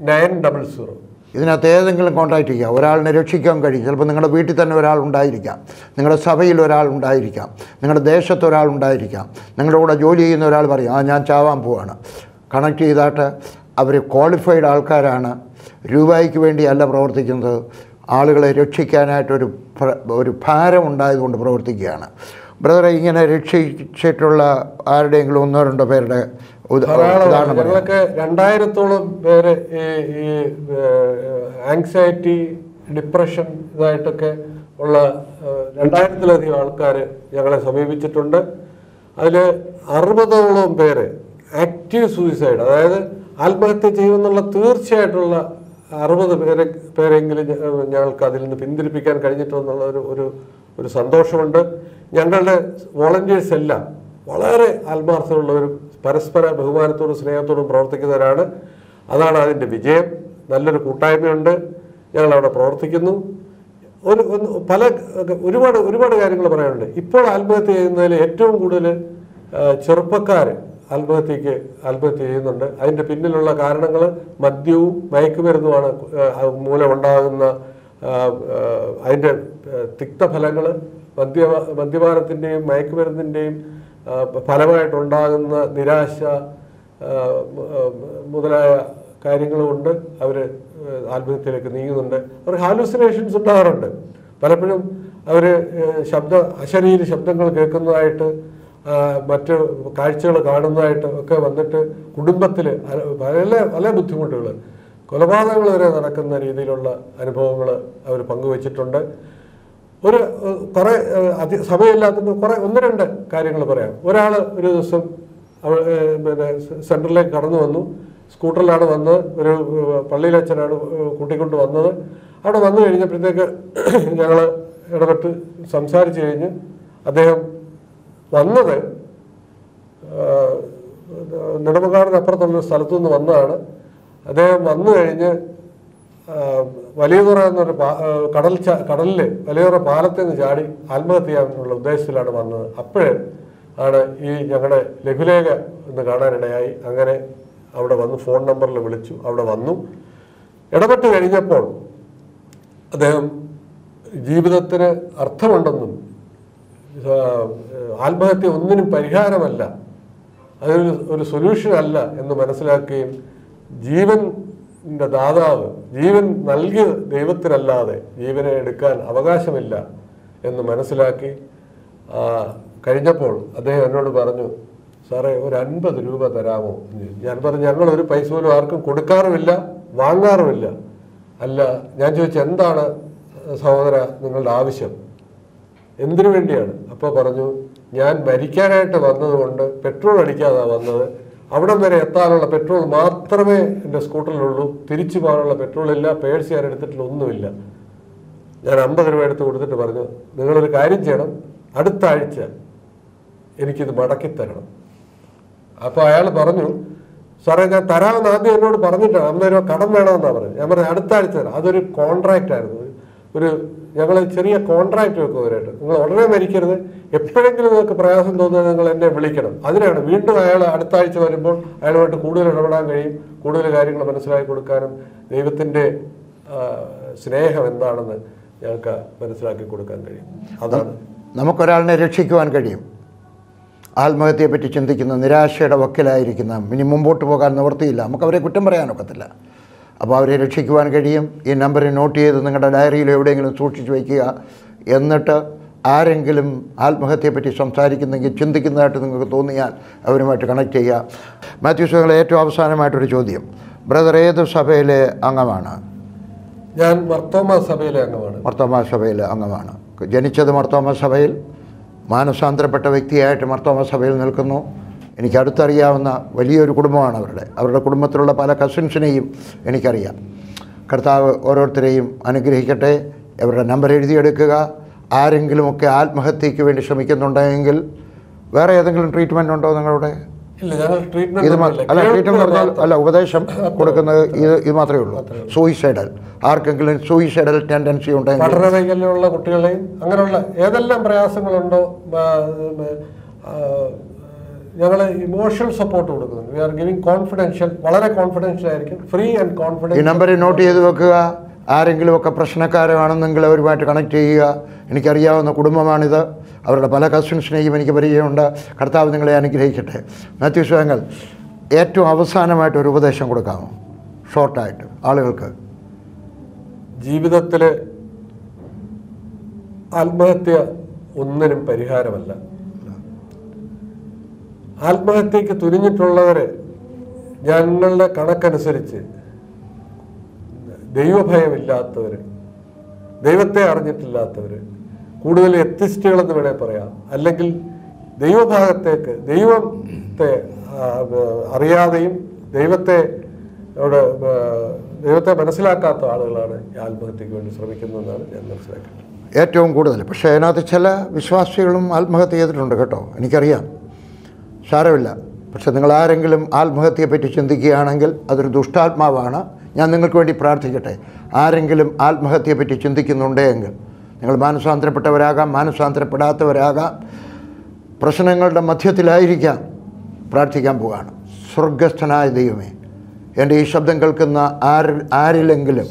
nine double zero ഇതിനകത്ത് ഏതെങ്കിലും കോൺടാക്റ്റ് ചെയ്യുക. ഒരാളിനെ രക്ഷിക്കാൻ കഴിയും. ചിലപ്പോൾ നിങ്ങളുടെ വീട്ടിൽ തന്നെ ഒരാൾ ഉണ്ടായിരിക്കാം. നിങ്ങളുടെ സഭയിൽ ഒരാൾ ഉണ്ടായിരിക്കാം. നിങ്ങളുടെ ദേശത്ത് ഒരാൾ ഉണ്ടായിരിക്കാം. നിങ്ങളുടെ കൂടെ ജോലി ചെയ്യുന്ന ഒരാൾ പറയും ആ ഞാൻ ചാവാൻ പോവാണ്. കണക്ട് ചെയ്താട്ട് അവർ ക്വാളിഫൈഡ് ആൾക്കാരാണ്. രൂപയ്ക്ക് വേണ്ടിയല്ല പ്രവർത്തിക്കുന്നത്. ആളുകളെ രക്ഷിക്കാനായിട്ടൊരു ഒരു ഭാരം ഉണ്ടായതുകൊണ്ട് പ്രവർത്തിക്കുകയാണ്. ബ്രദറെ ഇങ്ങനെ രക്ഷിച്ചിട്ടുള്ള ആരുടെയെങ്കിലും ഒന്നോ രണ്ടോ പേരുടെ ഞങ്ങളൊക്കെ രണ്ടായിരത്തോളം പേര് ഈ ഈ ആങ്സൈറ്റി ഡിപ്രഷൻ ഇതായിട്ടൊക്കെ ഉള്ള രണ്ടായിരത്തിലധികം ആൾക്കാർ ഞങ്ങളെ സമീപിച്ചിട്ടുണ്ട്. അതിൽ അറുപതോളം പേര് ആക്റ്റീവ് സൂയിസൈഡ് അതായത് ആത്മഹത്യ ചെയ്യുമെന്നുള്ള തീർച്ചയായിട്ടുള്ള അറുപത് പേരെ പേരെങ്കിലും ഞങ്ങൾക്ക് അതിൽ നിന്ന് പിന്തിരിപ്പിക്കാൻ കഴിഞ്ഞിട്ടുള്ള ഒരു ഒരു ഒരു സന്തോഷമുണ്ട്. ഞങ്ങളുടെ വോളണ്ടിയേഴ്സ് എല്ലാം വളരെ ആത്മാർത്ഥമുള്ളവരും പരസ്പര ബഹുമാനത്തോടും സ്നേഹത്തോടും പ്രവർത്തിക്കുന്നവരാണ്. അതാണ് അതിന്റെ വിജയം. നല്ലൊരു കൂട്ടായ്മയുണ്ട്. ഞങ്ങൾ അവിടെ പ്രവർത്തിക്കുന്നു. ഒരു പല ഒരുപാട് ഒരുപാട് കാര്യങ്ങൾ പറയാനുണ്ട്. ഇപ്പോൾ ആത്മഹത്യ ചെയ്യുന്നതിൽ ഏറ്റവും കൂടുതൽ ചെറുപ്പക്കാർ ആത്മഹത്യക്ക് ആത്മഹത്യ ചെയ്യുന്നുണ്ട്. അതിന്റെ പിന്നിലുള്ള കാരണങ്ങൾ മദ്യവും മയക്കുമരുന്നുമാണ് മൂലമുണ്ടാകുന്ന അതിന്റെ തിക്തഫലങ്ങൾ മദ്യ മദ്യപാനത്തിന്റെയും മയക്കുമരുന്നിന്റെയും ഫലമായിട്ടുണ്ടാകുന്ന നിരാശ മുതലായ കാര്യങ്ങളുമുണ്ട്. അവർ ആത്മഹത്യയിലേക്ക് നീങ്ങുന്നുണ്ട്. അവർ ഹാലുസിനേഷൻസ് ഉണ്ടാകാറുണ്ട്. പലപ്പോഴും അവർ ശബ്ദ അശരീര ശബ്ദങ്ങൾ കേൾക്കുന്നതായിട്ട് മറ്റ് കാഴ്ചകൾ കാണുന്നതായിട്ട് ഒക്കെ വന്നിട്ട് കുടുംബത്തിൽ പല പല ബുദ്ധിമുട്ടുകൾ കൊലപാതകങ്ങൾ വരെ നടക്കുന്ന രീതിയിലുള്ള അനുഭവങ്ങൾ അവർ പങ്കുവച്ചിട്ടുണ്ട്. ഒരു കുറേ അതി സമയമില്ലാത്തപ്പോൾ കുറെ ഒന്ന് രണ്ട് കാര്യങ്ങൾ പറയാം. ഒരാൾ ഒരു ദിവസം പിന്നെ സെന്ററിലേക്ക് കടന്നു വന്നു. സ്കൂട്ടറിലാണ് വന്നത്. ഒരു പള്ളിയിലച്ഛനാണ് കൂട്ടിക്കൊണ്ട് വന്നത്. അവിടെ വന്നു കഴിഞ്ഞപ്പോഴത്തേക്ക് ഞങ്ങൾ ഇടപെട്ട് സംസാരിച്ചു കഴിഞ്ഞ് അദ്ദേഹം വന്നത് ആഹ്, നെടുമങ്ങാടിനപ്പുറത്തുള്ള സ്ഥലത്തു നിന്ന് വന്നതാണ്. അദ്ദേഹം വന്നു കഴിഞ്ഞ് വലിയതുറ എന്നൊരു കടൽ കടലിൽ വലിയതുറ പാലത്തിൽ നിന്ന് ചാടി ആത്മഹത്യ ചെയ്യാനുള്ള ഉദ്ദേശത്തിലാണ് വന്നത്. അപ്പോഴേ ആണ് ഈ ഞങ്ങളുടെ ലഘുലേഖ എന്ന് കാണാനിടയായി. അങ്ങനെ അവിടെ വന്ന് ഫോൺ നമ്പറിൽ വിളിച്ചു അവിടെ വന്നു. ഇടപെട്ട് കഴിഞ്ഞപ്പോൾ അദ്ദേഹം ജീവിതത്തിന് അർത്ഥമുണ്ടെന്നും ആത്മഹത്യ ഒന്നിനും പരിഹാരമല്ല അതൊരു ഒരു സൊല്യൂഷൻ അല്ല എന്ന് മനസ്സിലാക്കുകയും ജീവന്റെ ദാതാവ് ജീവൻ നൽകിയ ദൈവത്തിനല്ലാതെ ജീവനെ എടുക്കാൻ അവകാശമില്ല എന്ന് മനസ്സിലാക്കി കഴിഞ്ഞപ്പോൾ അദ്ദേഹം എന്നോട് പറഞ്ഞു സാറേ ഒരു അൻപത് രൂപ തരാമോ. ഞാൻ പറഞ്ഞു ഞങ്ങൾ ഒരു പൈസ പോലും ആർക്കും കൊടുക്കാറുമില്ല വാങ്ങാറുമില്ല. അല്ല ഞാൻ ചോദിച്ചു എന്താണ് സഹോദര നിങ്ങളുടെ ആവശ്യം? എന്തിനു വേണ്ടിയാണ്? അപ്പോൾ പറഞ്ഞു ഞാൻ മരിക്കാനായിട്ട് വന്നതുകൊണ്ട് പെട്രോൾ അടിക്കാതാണ് വന്നത്. അവിടം വരെ എത്താനുള്ള പെട്രോൾ മാത്രമേ എന്റെ സ്കൂട്ടറിലുള്ളൂ. തിരിച്ചു പോകാനുള്ള പെട്രോൾ ഇല്ല. പേഴ്സ് ഞാൻ എടുത്തിട്ടില്ല. ഒന്നുമില്ല. ഞാൻ അമ്പത് രൂപ എടുത്ത് കൊടുത്തിട്ട് പറഞ്ഞു നിങ്ങളൊരു കാര്യം ചെയ്യണം. അടുത്ത ആഴ്ച എനിക്കിത് മടക്കി തരണം. അപ്പോൾ അയാൾ പറഞ്ഞു സാറേ ഞാൻ തരാമെന്ന് ആദ്യം എന്നോട് പറഞ്ഞിട്ടാണ്. രൂപ കടം വേണമെന്നാണ് പറഞ്ഞത്. ഞാൻ പറഞ്ഞു അടുത്ത ആഴ്ച തരാം. അതൊരു കോൺട്രാക്റ്റ് ആയിരുന്നു. ഒരു ഞങ്ങൾ ചെറിയ കോൺട്രാക്റ്റ് വെക്കും അവരായിട്ട് നിങ്ങൾ ഉടനെ മരിക്കരുത്. എപ്പോഴെങ്കിലും നിങ്ങൾക്ക് പ്രയാസം തോന്നുന്നത് നിങ്ങൾ എന്നെ വിളിക്കണം. അതിനാണ് വീണ്ടും അയാൾ അടുത്ത ആഴ്ച വരുമ്പോൾ അയാളുമായിട്ട് കൂടുതൽ ഇടപെടാൻ കഴിയും. കൂടുതൽ കാര്യങ്ങൾ മനസ്സിലാക്കി കൊടുക്കാനും ദൈവത്തിന്റെ സ്നേഹം എന്താണെന്ന് ഞങ്ങൾക്ക് മനസ്സിലാക്കി കൊടുക്കാൻ കഴിയും. അതാണ്. നമുക്കൊരാളിനെ രക്ഷിക്കുവാൻ കഴിയും. ആത്മഹത്യയെപ്പറ്റി ചിന്തിക്കുന്ന നിരാശയുടെ വക്കിലായിരിക്കുന്ന ഇനി മുമ്പോട്ട് പോകാൻ നിവൃത്തിയില്ല. നമുക്ക് അവരെ കുറ്റം പറയാനൊക്കത്തില്ല. അപ്പോൾ അവരെ രക്ഷിക്കുവാൻ കഴിയും. ഈ നമ്പർ നോട്ട് ചെയ്ത് നിങ്ങളുടെ ഡയറിയിൽ എവിടെയെങ്കിലും സൂക്ഷിച്ചു വയ്ക്കുക. എന്നിട്ട് ആരെങ്കിലും ആത്മഹത്യയെപ്പറ്റി സംസാരിക്കുന്നെങ്കിൽ ചിന്തിക്കുന്നതായിട്ട് നിങ്ങൾക്ക് തോന്നിയാൽ അവരുമായിട്ട് കണക്ട് ചെയ്യുക. മാത്യൂസ് നിങ്ങളെ ഏറ്റവും അവസാനമായിട്ടൊരു ചോദ്യം. ബ്രദർ ഏത് സഭയിലെ അംഗമാണ്? ഞാൻ മർത്തോമ സഭയിലെ അംഗമാണ്. മർത്തോമ സഭയിലെ അംഗമാണ്. ജനിച്ചത് മർത്തോമ സഭയിൽ മാനസാന്തരപ്പെട്ട വ്യക്തിയായിട്ട് മർത്തോമ സഭയിൽ നിൽക്കുന്നു. എനിക്ക് അടുത്തറിയാവുന്ന വലിയൊരു കുടുംബമാണ് അവരുടെ. അവരുടെ കുടുംബത്തിലുള്ള പല കസിൻസിനെയും എനിക്കറിയാം. കർത്താവ് ഓരോരുത്തരെയും അനുഗ്രഹിക്കട്ടെ. അവരുടെ നമ്പർ എഴുതിയെടുക്കുക. ആരെങ്കിലുമൊക്കെ ആത്മഹത്യയ്ക്ക് വേണ്ടി ശ്രമിക്കുന്നുണ്ടെങ്കിൽ വേറെ ഏതെങ്കിലും ട്രീറ്റ്മെന്റ് ഉണ്ടോ നിങ്ങളുടെ? ഇത് അല്ല ട്രീറ്റ്മെന്റ് പറഞ്ഞാൽ അല്ല ഉപദേശം കൊടുക്കുന്നത് ഇത് ഇത് മാത്രമേ ഉള്ളൂ. സൂയിസൈഡൽ ആർക്കെങ്കിലും സൂയിസൈഡൽ ടെൻഡൻസി ഉണ്ടെങ്കിൽ പഠന വൈകല്യമുള്ള കുട്ടികളെയും അങ്ങനെയുള്ള ഏതെല്ലാം പ്രയാസങ്ങളുണ്ടോ ഞങ്ങൾ ഇമോഷണൽ സപ്പോർട്ട് കൊടുക്കുന്നുണ്ട് വി ആർ ഗിവിംഗ് കോൺഫിഡൻഷ്യൽ വളരെ കോൺഫിഡൻഷ്യൽ ആയിരിക്കും. ഫ്രീ ആൻഡ് കോൺഫിഡൻസ് ഈ നമ്പർ നോട്ട് ചെയ്ത് വെക്കുക. ആരെങ്കിലും ഒക്കെ പ്രശ്നക്കാരാണെന്നെങ്കിൽ അവരുമായിട്ട് കണക്ട് ചെയ്യുക. എനിക്കറിയാവുന്ന കുടുംബമാണിത്. അവരുടെ പല കസിൻസിനെയും എനിക്ക് പരിചയമുണ്ട്. കർത്താവ് നിങ്ങളെ അനുഗ്രഹിക്കട്ടെ. മാത്യു സ്വാങ്ങൾ ഏറ്റവും അവസാനമായിട്ട് ഒരു ഉപദേശം കൊടുക്കാമോ ഷോർട്ടായിട്ട് ആളുകൾക്ക്. ജീവിതത്തിൽ ആത്മഹത്യ ഒന്നിനും പരിഹാരമല്ല. ആത്മഹത്യക്ക് തുനിഞ്ഞിട്ടുള്ളവരെ ഞങ്ങളുടെ കണക്കനുസരിച്ച് ദൈവഭയമില്ലാത്തവർ ദൈവത്തെ അറിഞ്ഞിട്ടില്ലാത്തവർ കൂടുതൽ എത്തിസ്റ്റുകളെന്ന് വേണേൽ പറയാം. അല്ലെങ്കിൽ ദൈവഭാഗത്തേക്ക് ദൈവത്തെ അറിയാതെയും ദൈവത്തെ ദൈവത്തെ മനസ്സിലാക്കാത്ത ആളുകളാണ് ആത്മഹത്യക്ക് വേണ്ടി ശ്രമിക്കുന്നതെന്നാണ് ഞാൻ മനസ്സിലാക്കുന്നത്. ഏറ്റവും കൂടുതൽ. പക്ഷേ അതിനകത്ത് ചില വിശ്വാസികളും ആത്മഹത്യ ചെയ്തിട്ടുണ്ട് കേട്ടോ. എനിക്കറിയാം. സാരമില്ല. പക്ഷെ നിങ്ങൾ ആരെങ്കിലും ആത്മഹത്യയെപ്പറ്റി ചിന്തിക്കുകയാണെങ്കിൽ അതൊരു ദുഷ്ടാത്മാവാണ്. ഞാൻ നിങ്ങൾക്ക് വേണ്ടി പ്രാർത്ഥിക്കട്ടെ. ആരെങ്കിലും ആത്മഹത്യയെപ്പറ്റി ചിന്തിക്കുന്നുണ്ടെങ്കിൽ നിങ്ങൾ മാനസാന്തരപ്പെട്ടവരാകാം മാനസാന്തരപ്പെടാത്തവരാകാം പ്രശ്നങ്ങളുടെ മധ്യത്തിലായിരിക്കാം. പ്രാർത്ഥിക്കാൻ പോവുകയാണ് സ്വർഗസ്ഥനായ ദൈവമേ എന്റെ ഈ ശബ്ദം കേൾക്കുന്ന ആരിലെങ്കിലും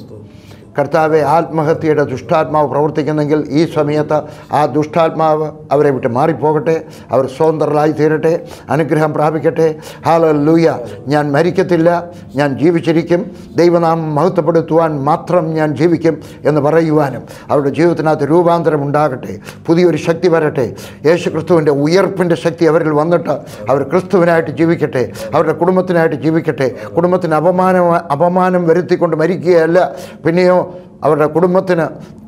കർത്താവെ ആത്മഹത്യയുടെ ദുഷ്ടാത്മാവ് പ്രവർത്തിക്കുന്നെങ്കിൽ ഈ സമയത്ത് ആ ദുഷ്ടാത്മാവ് അവരെ വിട്ട് മാറിപ്പോകട്ടെ. അവർ സ്വതന്ത്രരായി തീരട്ടെ. അനുഗ്രഹം പ്രാപിക്കട്ടെ. ഹാല ലൂയ ഞാൻ മരിക്കത്തില്ല. ഞാൻ ജീവിച്ചിരിക്കും. ദൈവനാമം മഹത്വപ്പെടുത്തുവാൻ മാത്രം ഞാൻ ജീവിക്കും എന്ന് പറയുവാനും അവരുടെ ജീവിതത്തിനകത്ത് രൂപാന്തരം ഉണ്ടാകട്ടെ. പുതിയൊരു ശക്തി വരട്ടെ. യേശു ക്രിസ്തുവിന്റെ ഉയർപ്പിന്റെ ശക്തി അവരിൽ വന്നിട്ട് അവർ ക്രിസ്തുവിനായിട്ട് ജീവിക്കട്ടെ. അവരുടെ കുടുംബത്തിനായിട്ട് ജീവിക്കട്ടെ. കുടുംബത്തിന് അപമാനം അപമാനം വരുത്തിക്കൊണ്ട് മരിക്കുകയല്ല. പിന്നെയോ അവരുടെ കുടുംബത്തിന്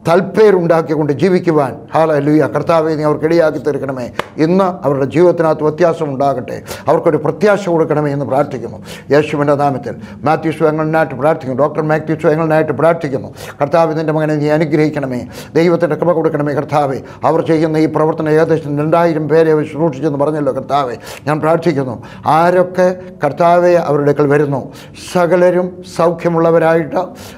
തൽപ്പേരുണ്ടാക്കിക്കൊണ്ട് ജീവിക്കുവാൻ. ഹാല ലൂയ കർത്താവെ നീ അവർക്ക് ഇടയാക്കി തീർക്കണമേ. ഇന്ന് അവരുടെ ജീവിതത്തിനകത്ത് വ്യത്യാസം ഉണ്ടാകട്ടെ. അവർക്കൊരു പ്രത്യാശ കൊടുക്കണമേ എന്ന് പ്രാർത്ഥിക്കുന്നു. യേശുവിന്റെ നാമത്തിൽ മാത്യു സ്വയങ്ങളിനായിട്ട് പ്രാർത്ഥിക്കുന്നു. ഡോക്ടർ മാത്യു സ്വയങ്ങളിനായിട്ട് പ്രാർത്ഥിക്കുന്നു. കർത്താവ് നിന്റെ മകനെ നീ അനുഗ്രഹിക്കണമേ. ദൈവത്തിന്റെ കൃപ കൊടുക്കണമേ കർത്താവെ. അവർ ചെയ്യുന്ന ഈ പ്രവർത്തനം ഏകദേശം രണ്ടായിരം പേരെ ശുശ്രൂഷിച്ചെന്ന് പറഞ്ഞല്ലോ കർത്താവെ. ഞാൻ പ്രാർത്ഥിക്കുന്നു. ആരൊക്കെ കർത്താവെ അവരുടെ അടുക്കൽ വരുന്നു? സകലരും സൗഖ്യമുള്ളവരായിട്ട്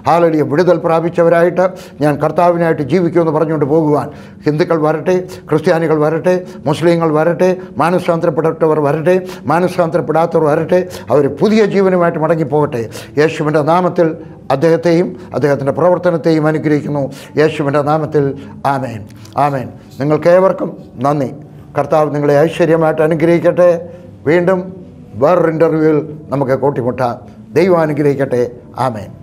ഹാലലിയ വിടുതൽ പ്രാപിച്ചവരായിട്ട് ഞാൻ കർത്താവിനായിട്ട് ജീവിക്കുമെന്ന് പറഞ്ഞുകൊണ്ട് പോകുവാൻ ഹിന്ദുക്കൾ വരട്ടെ ക്രിസ്ത്യാനികൾ വരട്ടെ മുസ്ലിങ്ങൾ വരട്ടെ മാനസാന്തരപ്പെട്ടവർ വരട്ടെ മാനസാന്തരപ്പെടാത്തവർ വരട്ടെ അവർ പുതിയ ജീവനുമായിട്ട് മടങ്ങിപ്പോകട്ടെ. യേശുവിന്റെ നാമത്തിൽ അദ്ദേഹത്തെയും അദ്ദേഹത്തിന്റെ പ്രവർത്തനത്തെയും അനുഗ്രഹിക്കുന്നു. യേശുവിന്റെ നാമത്തിൽ ആമേൻ. ആമേൻ. നിങ്ങൾക്കേവർക്കും നന്ദി. കർത്താവ് നിങ്ങളെ ഐശ്വര്യമായിട്ട് അനുഗ്രഹിക്കട്ടെ. വീണ്ടും വേറൊരു ഇന്റർവ്യൂവിൽ നമുക്ക് കൂട്ടിമുട്ടാം. ദൈവം അനുഗ്രഹിക്കട്ടെ. ആമേൻ.